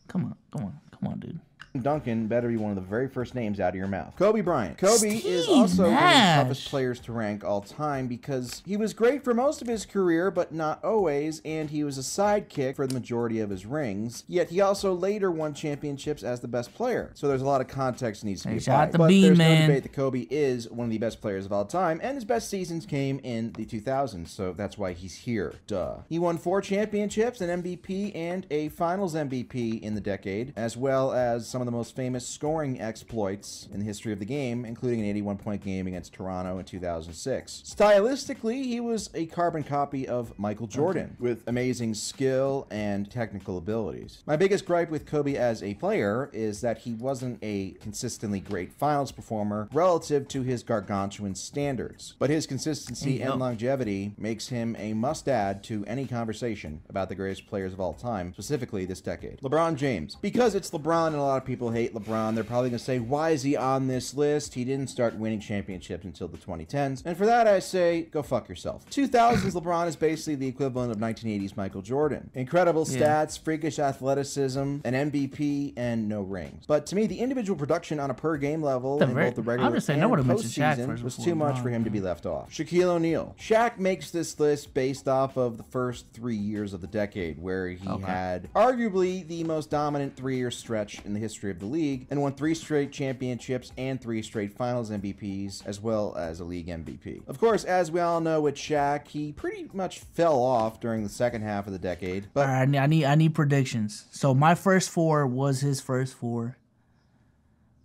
Come on, come on, come on, dude. Duncan better be one of the very first names out of your mouth. Kobe Bryant. Kobe Steve is also Nash. one of the toughest players to rank all time because he was great for most of his career, but not always, and he was a sidekick for the majority of his rings. Yet he also later won championships as the best player. So there's a lot of context needs to be applied. But B, there's man. no debate that Kobe is one of the best players of all time, and his best seasons came in the 2000s, so that's why he's here. Duh. He won four championships, an MVP, and a Finals MVP in the decade, as well as some of the most famous scoring exploits in the history of the game, including an 81 point game against Toronto in 2006. Stylistically, he was a carbon copy of Michael Jordan with amazing skill and technical abilities. My biggest gripe with Kobe as a player is that he wasn't a consistently great finals performer relative to his gargantuan standards, but his consistency mm, and longevity makes him a must add to any conversation about the greatest players of all time, specifically this decade. LeBron James. Because it's LeBron and a lot of people hate LeBron. They're probably going to say, why is he on this list? He didn't start winning championships until the 2010s. And for that, I say, go fuck yourself. 2000s LeBron is basically the equivalent of 1980s Michael Jordan. Incredible Yeah. stats, freakish athleticism, an MVP, and no rings. But to me, the individual production on a per game level The in both the regular saying, and mentioned postseason was too much for him to be left off. Shaquille O'Neal. Shaq makes this list based off of the first three years of the decade, where he Okay. had arguably the most dominant three-year stretch in the history of the league, and won three straight championships and three straight Finals MVPs, as well as a league MVP. Of course, as we all know with Shaq, he pretty much fell off during the second half of the decade, but I need, I need I need predictions. So my first four was his first four.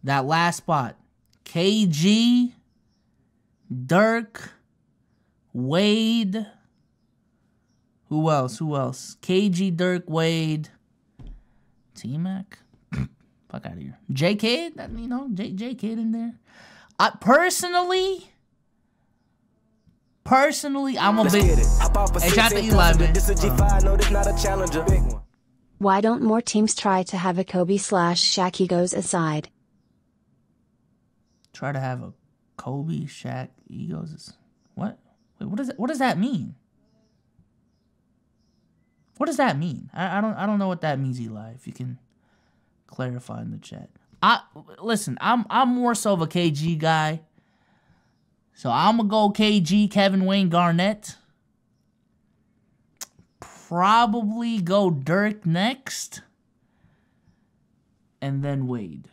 That last spot, KG, Dirk, Wade. Who else? Who else? KG, Dirk, Wade, T Mac. Fuck out of here. J Kidd, that you know, J J Kidd in there. I personally, personally, I'm a Let's big. get it. Hop off a Hey, six, shout out to ain't Eli, man. This a G5, no, this not a challenger. Big one. Why don't more teams try to have a Kobe slash Shaq egos aside? try to have a Kobe, Shaq, egos. is- What? Wait, what does that, what does that mean? What does that mean? I, I don't I don't know what that means, Eli. If you can clarify in the chat. I listen. I'm I'm more so of a KG guy. So I'm gonna go KG, Kevin Wayne Garnett. Probably go Dirk next, and then Wade.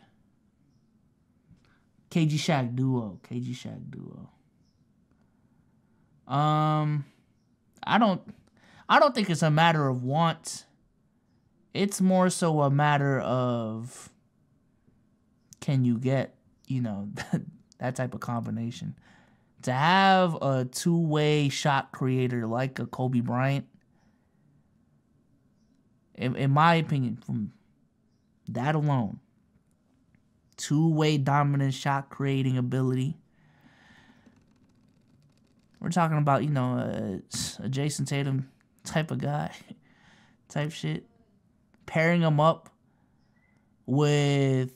KG Shaq duo. KG Shaq duo. Um I don't I don't think it's a matter of want. It's more so a matter of can you get, you know, that that type of combination. To have a two-way shot creator like a Kobe Bryant in, in my opinion from that alone two-way dominant shot creating ability. We're talking about you know a, a Jayson Tatum type of guy, type shit. Pairing him up with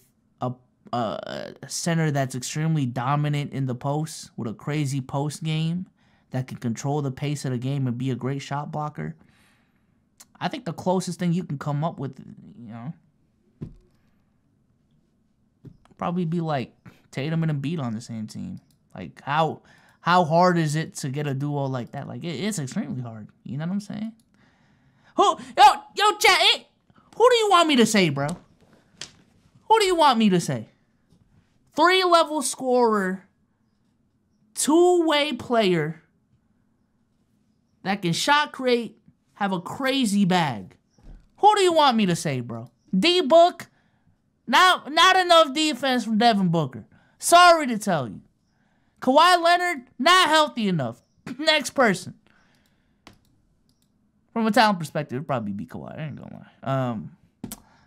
a, a center that's extremely dominant in the post with a crazy post game that can control the pace of the game and be a great shot blocker. I think the closest thing you can come up with, you know, probably be like Tatum and Embiid on the same team. Like how how hard is it to get a duo like that? Like it, it's extremely hard. You know what I'm saying? Who yo yo chat? eh, Who do you want me to say, bro? Who do you want me to say? Three level scorer, two way player that can shot create, have a crazy bag. Who do you want me to say, bro? D Book. Not not enough defense from Devin Booker. Sorry to tell you. Kawhi Leonard, not healthy enough. Next person. From a talent perspective, it'd probably be Kawhi. I ain't gonna lie. Um,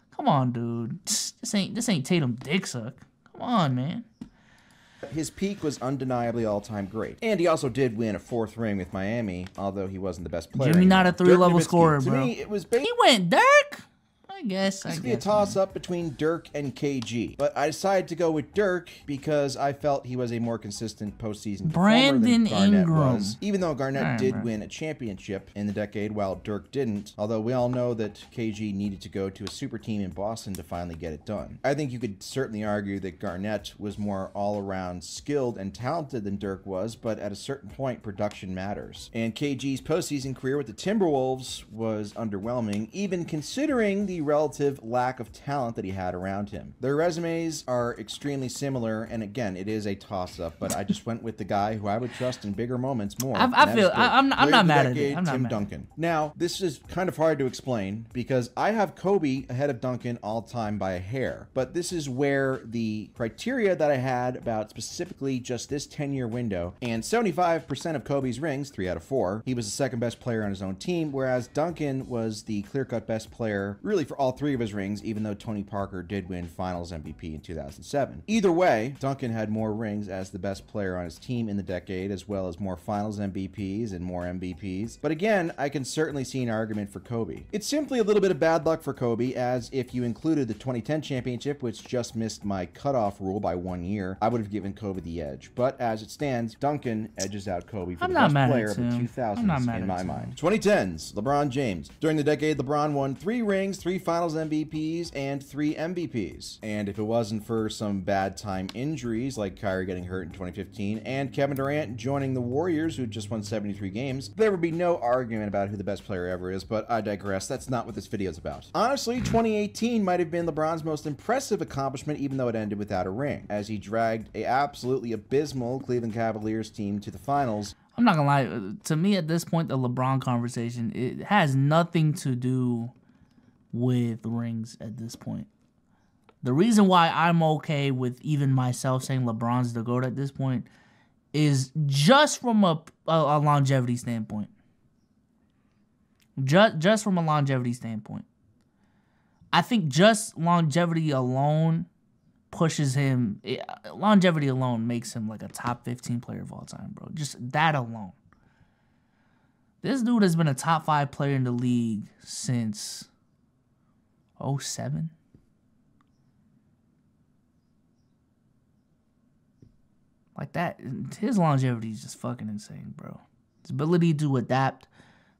come on, dude. This ain't this ain't Tatum dick suck. Come on, man. His peak was undeniably all-time great, and he also did win a fourth ring with Miami, although he wasn't the best player. Jimmy not a three-level Nowitzki. scorer, bro. me, it was basically He went Dirk. I guess. I This could be a toss up between Dirk and KG, but I decided to go with Dirk because I felt he was a more consistent postseason performer Brandon than Garnett Ingram. was. Even though Garnett Alright, did bro. win a championship in the decade while Dirk didn't, although we all know that KG needed to go to a super team in Boston to finally get it done. I think you could certainly argue that Garnett was more all around skilled and talented than Dirk was, but at a certain point, production matters. And KG's postseason career with the Timberwolves was underwhelming, even considering the relative lack of talent that he had around him. Their resumes are extremely similar, and again, it is a toss up, but I just went with the guy who I would trust in bigger moments more. I- I and that is feel- I- I'm- I'm not mad at it. decade, I'm not Tim mad. Duncan. Now, this is kind of hard to explain because I have Kobe ahead of Duncan all time by a hair, but this is where the criteria that I had about specifically just this 10 year window and 75% of Kobe's rings, three out of four, he was the second best player on his own team, whereas Duncan was the clear cut best player really for all three of his rings, even though Tony Parker did win finals MVP in 2007. Either way, Duncan had more rings as the best player on his team in the decade, as well as more finals MVPs and more MVPs. But again, I can certainly see an argument for Kobe. It's simply a little bit of bad luck for Kobe, as if you included the 2010 championship, which just missed my cutoff rule by one year, I would have given Kobe the edge. But as it stands, Duncan edges out Kobe for I'm the best player of the Tim. I'm not 2000s in my mind. 2010s, LeBron James. During the decade, LeBron won three rings, three finals MVPs, and three MVPs. And if it wasn't for some bad time injuries, like Kyrie getting hurt in 2015 and Kevin Durant joining the Warriors, who just won 73 games, there would be no argument about who the best player ever is, but I digress. That's not what this video is about. Honestly, 2018 might have been LeBron's most impressive accomplishment, even though it ended without a ring, as he dragged a absolutely abysmal Cleveland Cavaliers team to the finals I'm not gonna lie. To me, at this point, the LeBron conversation it has nothing to do with rings. At this point, the reason why I'm okay with even myself saying LeBron's the goat at this point is just from a, a, a longevity standpoint. Just just from a longevity standpoint, I think just longevity alone pushes him it, longevity alone makes him like a top 15 player of all time bro just that alone this dude has been a top 5 player in the league since 07 like that his longevity is just fucking insane bro his ability to adapt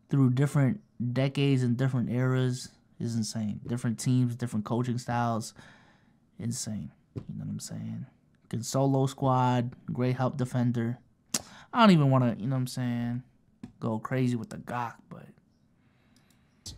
through different decades and different eras is insane different teams different coaching styles insane. You know what I'm saying? Good solo squad, great help defender. I don't even want to, you know what I'm saying, go crazy with the Gok, but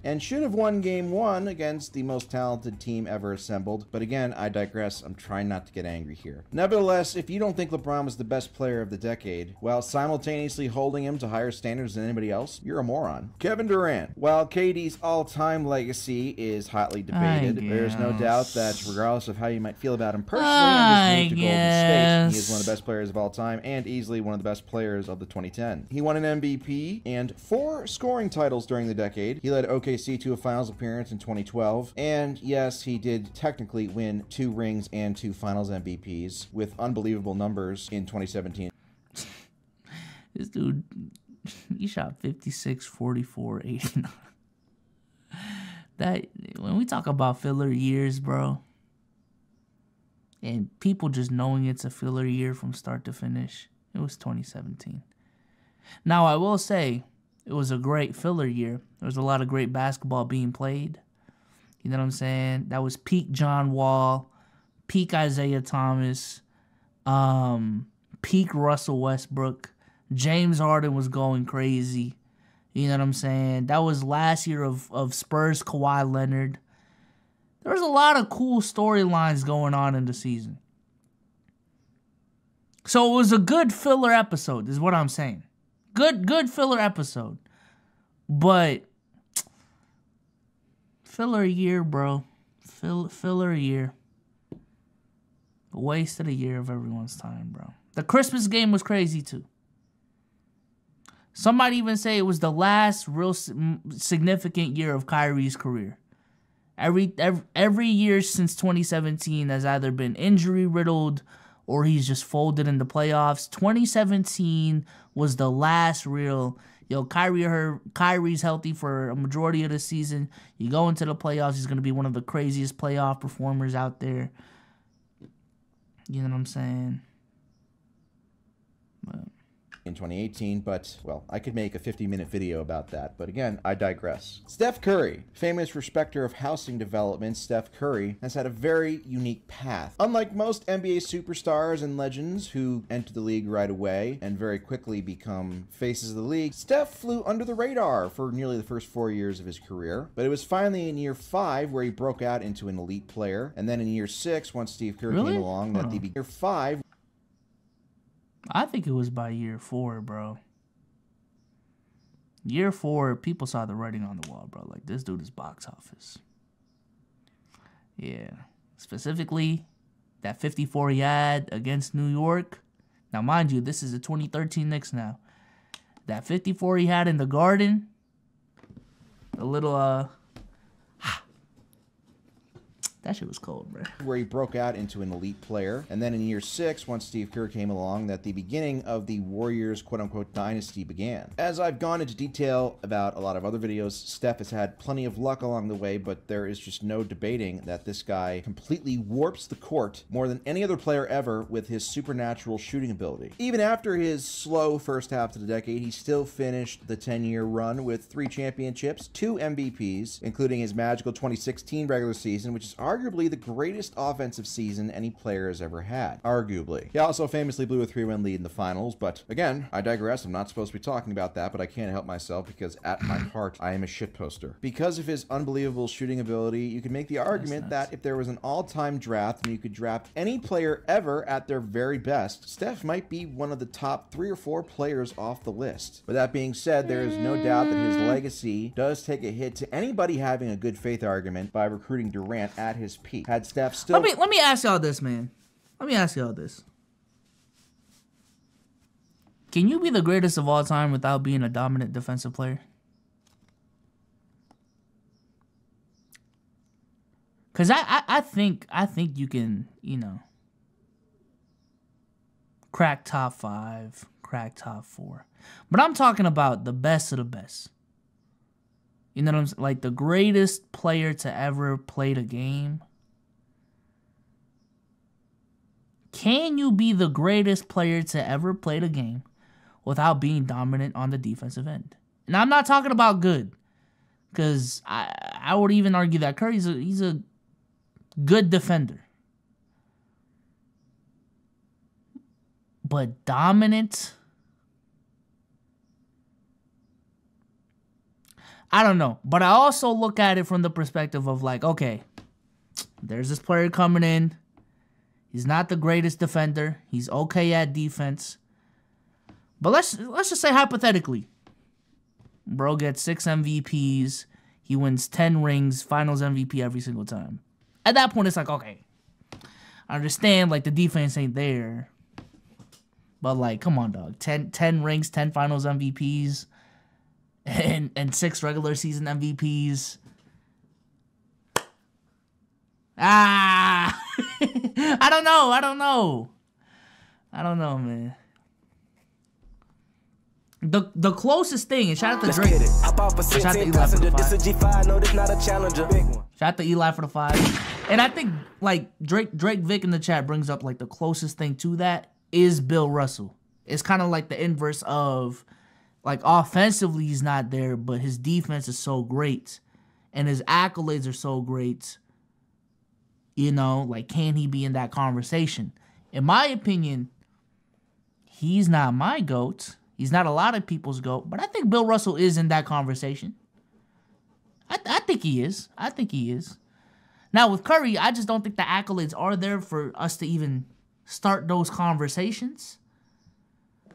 and should have won game one against the most talented team ever assembled. But again, I digress. I'm trying not to get angry here. Nevertheless, if you don't think LeBron was the best player of the decade, while simultaneously holding him to higher standards than anybody else, you're a moron. Kevin Durant. While KD's all time legacy is hotly debated, there's no doubt that regardless of how you might feel about him personally, on his move to Golden State, he is one of the best players of all time and easily one of the best players of the 2010. He won an MVP and four scoring titles during the decade. He led OKC to a finals appearance in 2012. And yes, he did technically win two rings and two finals MVPs with unbelievable numbers in 2017. this dude, he shot 56, 44, 89. That, when we talk about filler years, bro, and people just knowing it's a filler year from start to finish, it was 2017. Now, I will say, it was a great filler year. There was a lot of great basketball being played. You know what I'm saying? That was peak John Wall, peak Isaiah Thomas, um, peak Russell Westbrook. James Harden was going crazy. You know what I'm saying? That was last year of, of Spurs Kawhi Leonard. There was a lot of cool storylines going on in the season. So it was a good filler episode, is what I'm saying. Good, good filler episode. But filler year, bro. Fill, filler year. Wasted a year of everyone's time, bro. The Christmas game was crazy too. Some might even say it was the last real significant year of Kyrie's career. Every, every every year since 2017 has either been injury riddled or he's just folded in the playoffs. 2017 was the last real. Yo, Kyrie, her Kyrie's healthy for a majority of the season. You go into the playoffs, he's gonna be one of the craziest playoff performers out there. You know what I'm saying? In 2018, but, well, I could make a 50 minute video about that. But again, I digress. Steph Curry, famous respecter of housing development, Steph Curry has had a very unique path. Unlike most NBA superstars and legends who enter the league right away and very quickly become faces of the league, Steph flew under the radar for nearly the first four years of his career. But it was finally in year five where he broke out into an elite player. And then in year six, once Steve Kerr Really? came along, that Huh. the year five I think it was by year four, bro. Year four, people saw the writing on the wall, bro. Like this dude is box office. Yeah, specifically that 54 he had against New York. Now, mind you, this is the 2013 Knicks. Now, that 54 he had in the Garden, a little uh, That shit was cold, bro. where he broke out into an elite player. And then in year six, once Steve Kerr came along, that the beginning of the Warriors quote unquote dynasty began. As I've gone into detail about a lot of other videos, Steph has had plenty of luck along the way, but there is just no debating that this guy completely warps the court more than any other player ever with his supernatural shooting ability. Even after his slow first half of the decade, he still finished the 10 year run with three championships, two MVPs, including his magical 2016 regular season, which is arguably the greatest offensive season any player has ever had. Arguably. He also famously blew a 3 win lead in the finals, but again, I digress. I'm not supposed to be talking about that, but I can't help myself because at my heart, I am a shitposter. Because of his unbelievable shooting ability, you could make the argument that if there was an all time draft and you could draft any player ever at their very best, Steph might be one of the top three or four players off the list. With that being said, there is no doubt that his legacy does take a hit to anybody having a good faith argument by recruiting Durant at his peak. Had Steph still Let me let me ask y'all this, man. Let me ask y'all this. Can you be the greatest of all time without being a dominant defensive player? Cause I, I, I think I think you can, you know, crack top five, crack top four. But I'm talking about the best of the best. You know what I'm saying? Like the greatest player to ever play the game. Can you be the greatest player to ever play the game without being dominant on the defensive end? And I'm not talking about good, because I I would even argue that Curry's a he's a good defender, but dominant. I don't know, but I also look at it from the perspective of like, okay, there's this player coming in. He's not the greatest defender. He's okay at defense. But let's let's just say hypothetically, bro gets six MVPs. He wins ten rings, Finals MVP every single time. At that point, it's like okay, I understand like the defense ain't there, but like, come on, dog, 10, 10 rings, ten Finals MVPs, and and six regular season MVPs. Ah, I don't know. I don't know. I don't know, man. The the closest thing, and shout out to Drake. get it. Hop off a Shout out to 16 Eli for passenger. the This a five. G5. No, this not a challenger. Big one. Shout out to Eli for the five. And I think like Drake Drake Vic in the chat brings up like the closest thing to that is Bill Russell. It's kind of like the inverse of like offensively he's not there, but his defense is so great and his accolades are so great. You know, like can he be in that conversation? In my opinion, he's not my goat. He's not a lot of people's goat, but I think Bill Russell is in that conversation. I, I think he is. I think he is. Now with Curry, I just don't think the accolades are there for us to even start those conversations.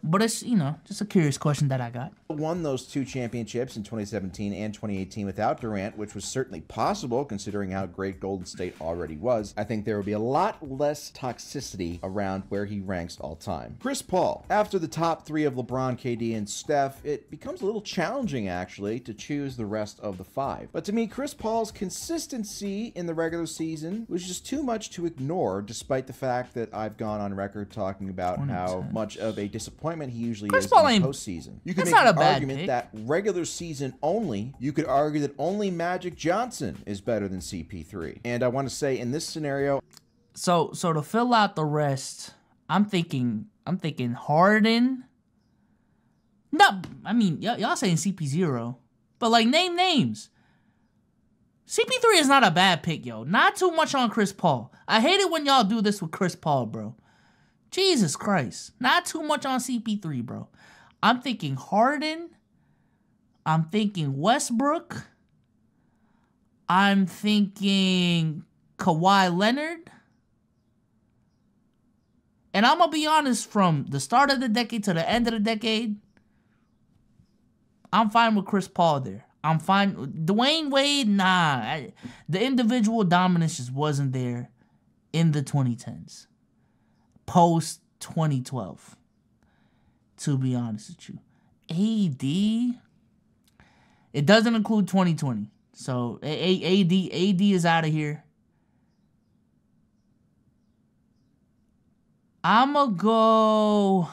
But it's you know just a curious question that I got. won those two championships in 2017 and 2018 without Durant, which was certainly possible considering how great Golden State already was. I think there would be a lot less toxicity around where he ranks all time. Chris Paul. After the top three of LeBron, KD, and Steph, it becomes a little challenging actually to choose the rest of the five. But to me, Chris Paul's consistency in the regular season was just too much to ignore, despite the fact that I've gone on record talking about how 100%. much of a disappointment he usually Chris is Paul in the postseason. You could That's make not a bad argument pick. that regular season only, you could argue that only Magic Johnson is better than CP3. And I want to say in this scenario, So so to fill out the rest, I'm thinking I'm thinking Harden. No, I mean y'all saying CP zero, but like name names. CP3 is not a bad pick, yo. Not too much on Chris Paul. I hate it when y'all do this with Chris Paul, bro. Jesus Christ. Not too much on CP3, bro. I'm thinking Harden. I'm thinking Westbrook. I'm thinking Kawhi Leonard. And I'm gonna be honest, from the start of the decade to the end of the decade, I'm fine with Chris Paul there. I'm fine. Dwyane Wade, nah. I, the individual dominance just wasn't there in the 2010s, post 2012. To be honest with you, AD it doesn't include 2020. So AD AD is out of here. I'm gonna go.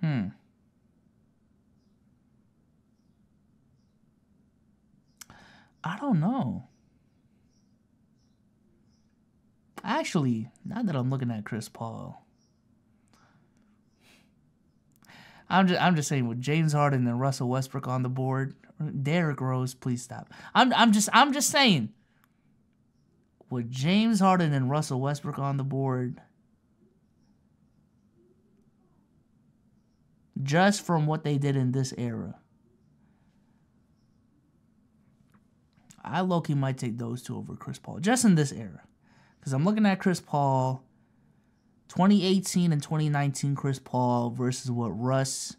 Hmm. I don't know. Actually, now that I'm looking at Chris Paul, I'm just I'm just saying with James Harden and Russell Westbrook on the board, Derrick Rose, please stop. I'm I'm just I'm just saying with James Harden and Russell Westbrook on the board, just from what they did in this era, I low key might take those two over Chris Paul, just in this era. Because I'm looking at Chris Paul, 2018 and 2019 Chris Paul versus what Russ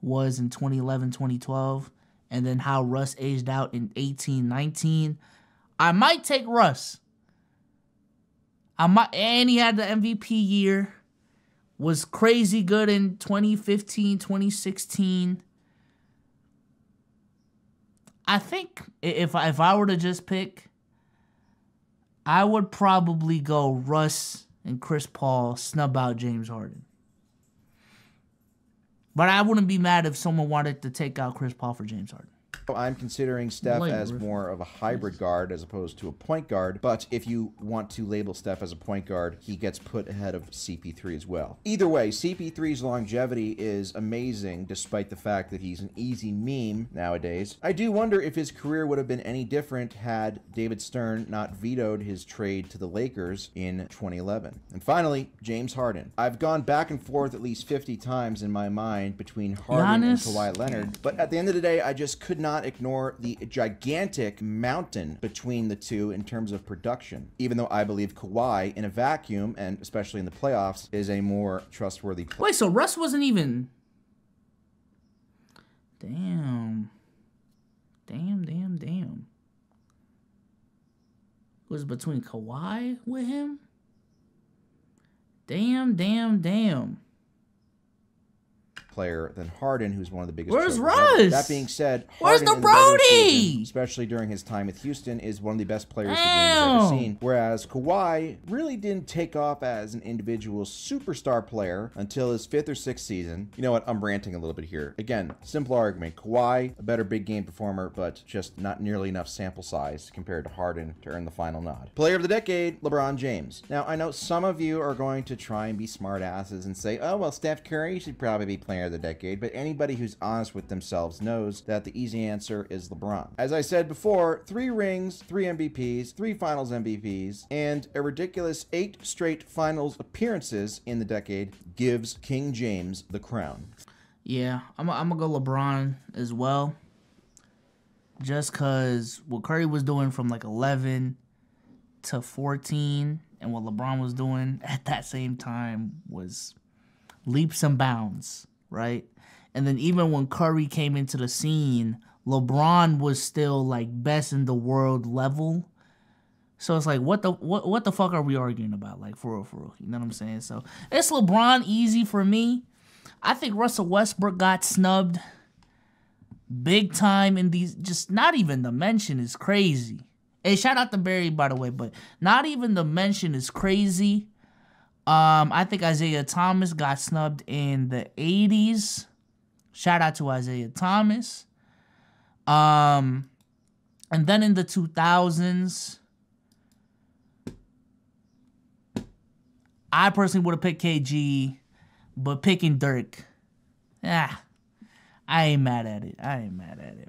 was in 2011, 2012, and then how Russ aged out in 18, 19. I might take Russ. I might, and he had the MVP year. Was crazy good in 2015, 2016. I think if I, if I were to just pick, I would probably go Russ and Chris Paul snub out James Harden. But I wouldn't be mad if someone wanted to take out Chris Paul for James Harden. I'm considering Steph Blake as Griffin. more of a hybrid guard as opposed to a point guard. But if you want to label Steph as a point guard, he gets put ahead of CP3 as well. Either way, CP3's longevity is amazing despite the fact that he's an easy meme nowadays. I do wonder if his career would have been any different had David Stern not vetoed his trade to the Lakers in 2011. And finally, James Harden. I've gone back and forth at least 50 times in my mind between Harden Giannis? and Kawhi Leonard, but at the end of the day, I just could not ignore the gigantic mountain between the two in terms of production. Even though I believe Kawhi, in a vacuum, and especially in the playoffs, is a more trustworthy player. Wait, so Russ wasn't even. Damn. Damn, damn, damn. It was between Kawhi with him? Damn, damn, damn. Player than Harden, who's one of the biggest. Where's. Russ? That being said, Where's Harden the in regular Brody? season, especially during his time with Houston, is one of the best players the game has ever seen. Whereas Kawhi really didn't take off as an individual superstar player until his fifth or sixth season. You know what? I'm ranting a little bit here. Again, simple argument: Kawhi, a better big game performer, but just not nearly enough sample size compared to Harden to earn the final nod. Player of the decade: LeBron James. Now, I know some of you are going to try and be smart asses and say, "Oh well, Steph Curry should probably be of the decade," but anybody who's honest with themselves knows that the easy answer is LeBron. As I said before, three rings, three MVPs, three finals MVPs, and a ridiculous eight straight finals appearances in the decade gives King James the crown. Yeah, I'm I'm gonna go LeBron as well. Just cause what Curry was doing from like 11 to 14, and what LeBron was doing at that same time was leaps and bounds, right? And then even when Curry came into the scene, LeBron was still like best in the world level. So it's like, what the what what the fuck are we arguing about? Like for real, for real. You know what I'm saying? So it's LeBron easy for me. I think Russell Westbrook got snubbed big time in these. Just not even the mention is crazy. Hey, shout out to Barry by the way, but not even the mention is crazy. Um, I think Isiah Thomas got snubbed in the '80s. Shout out to Isiah Thomas. Um, and then in the 2000s, I personally would have picked KG, but picking Dirk, ah, I ain't mad at it. I ain't mad at it.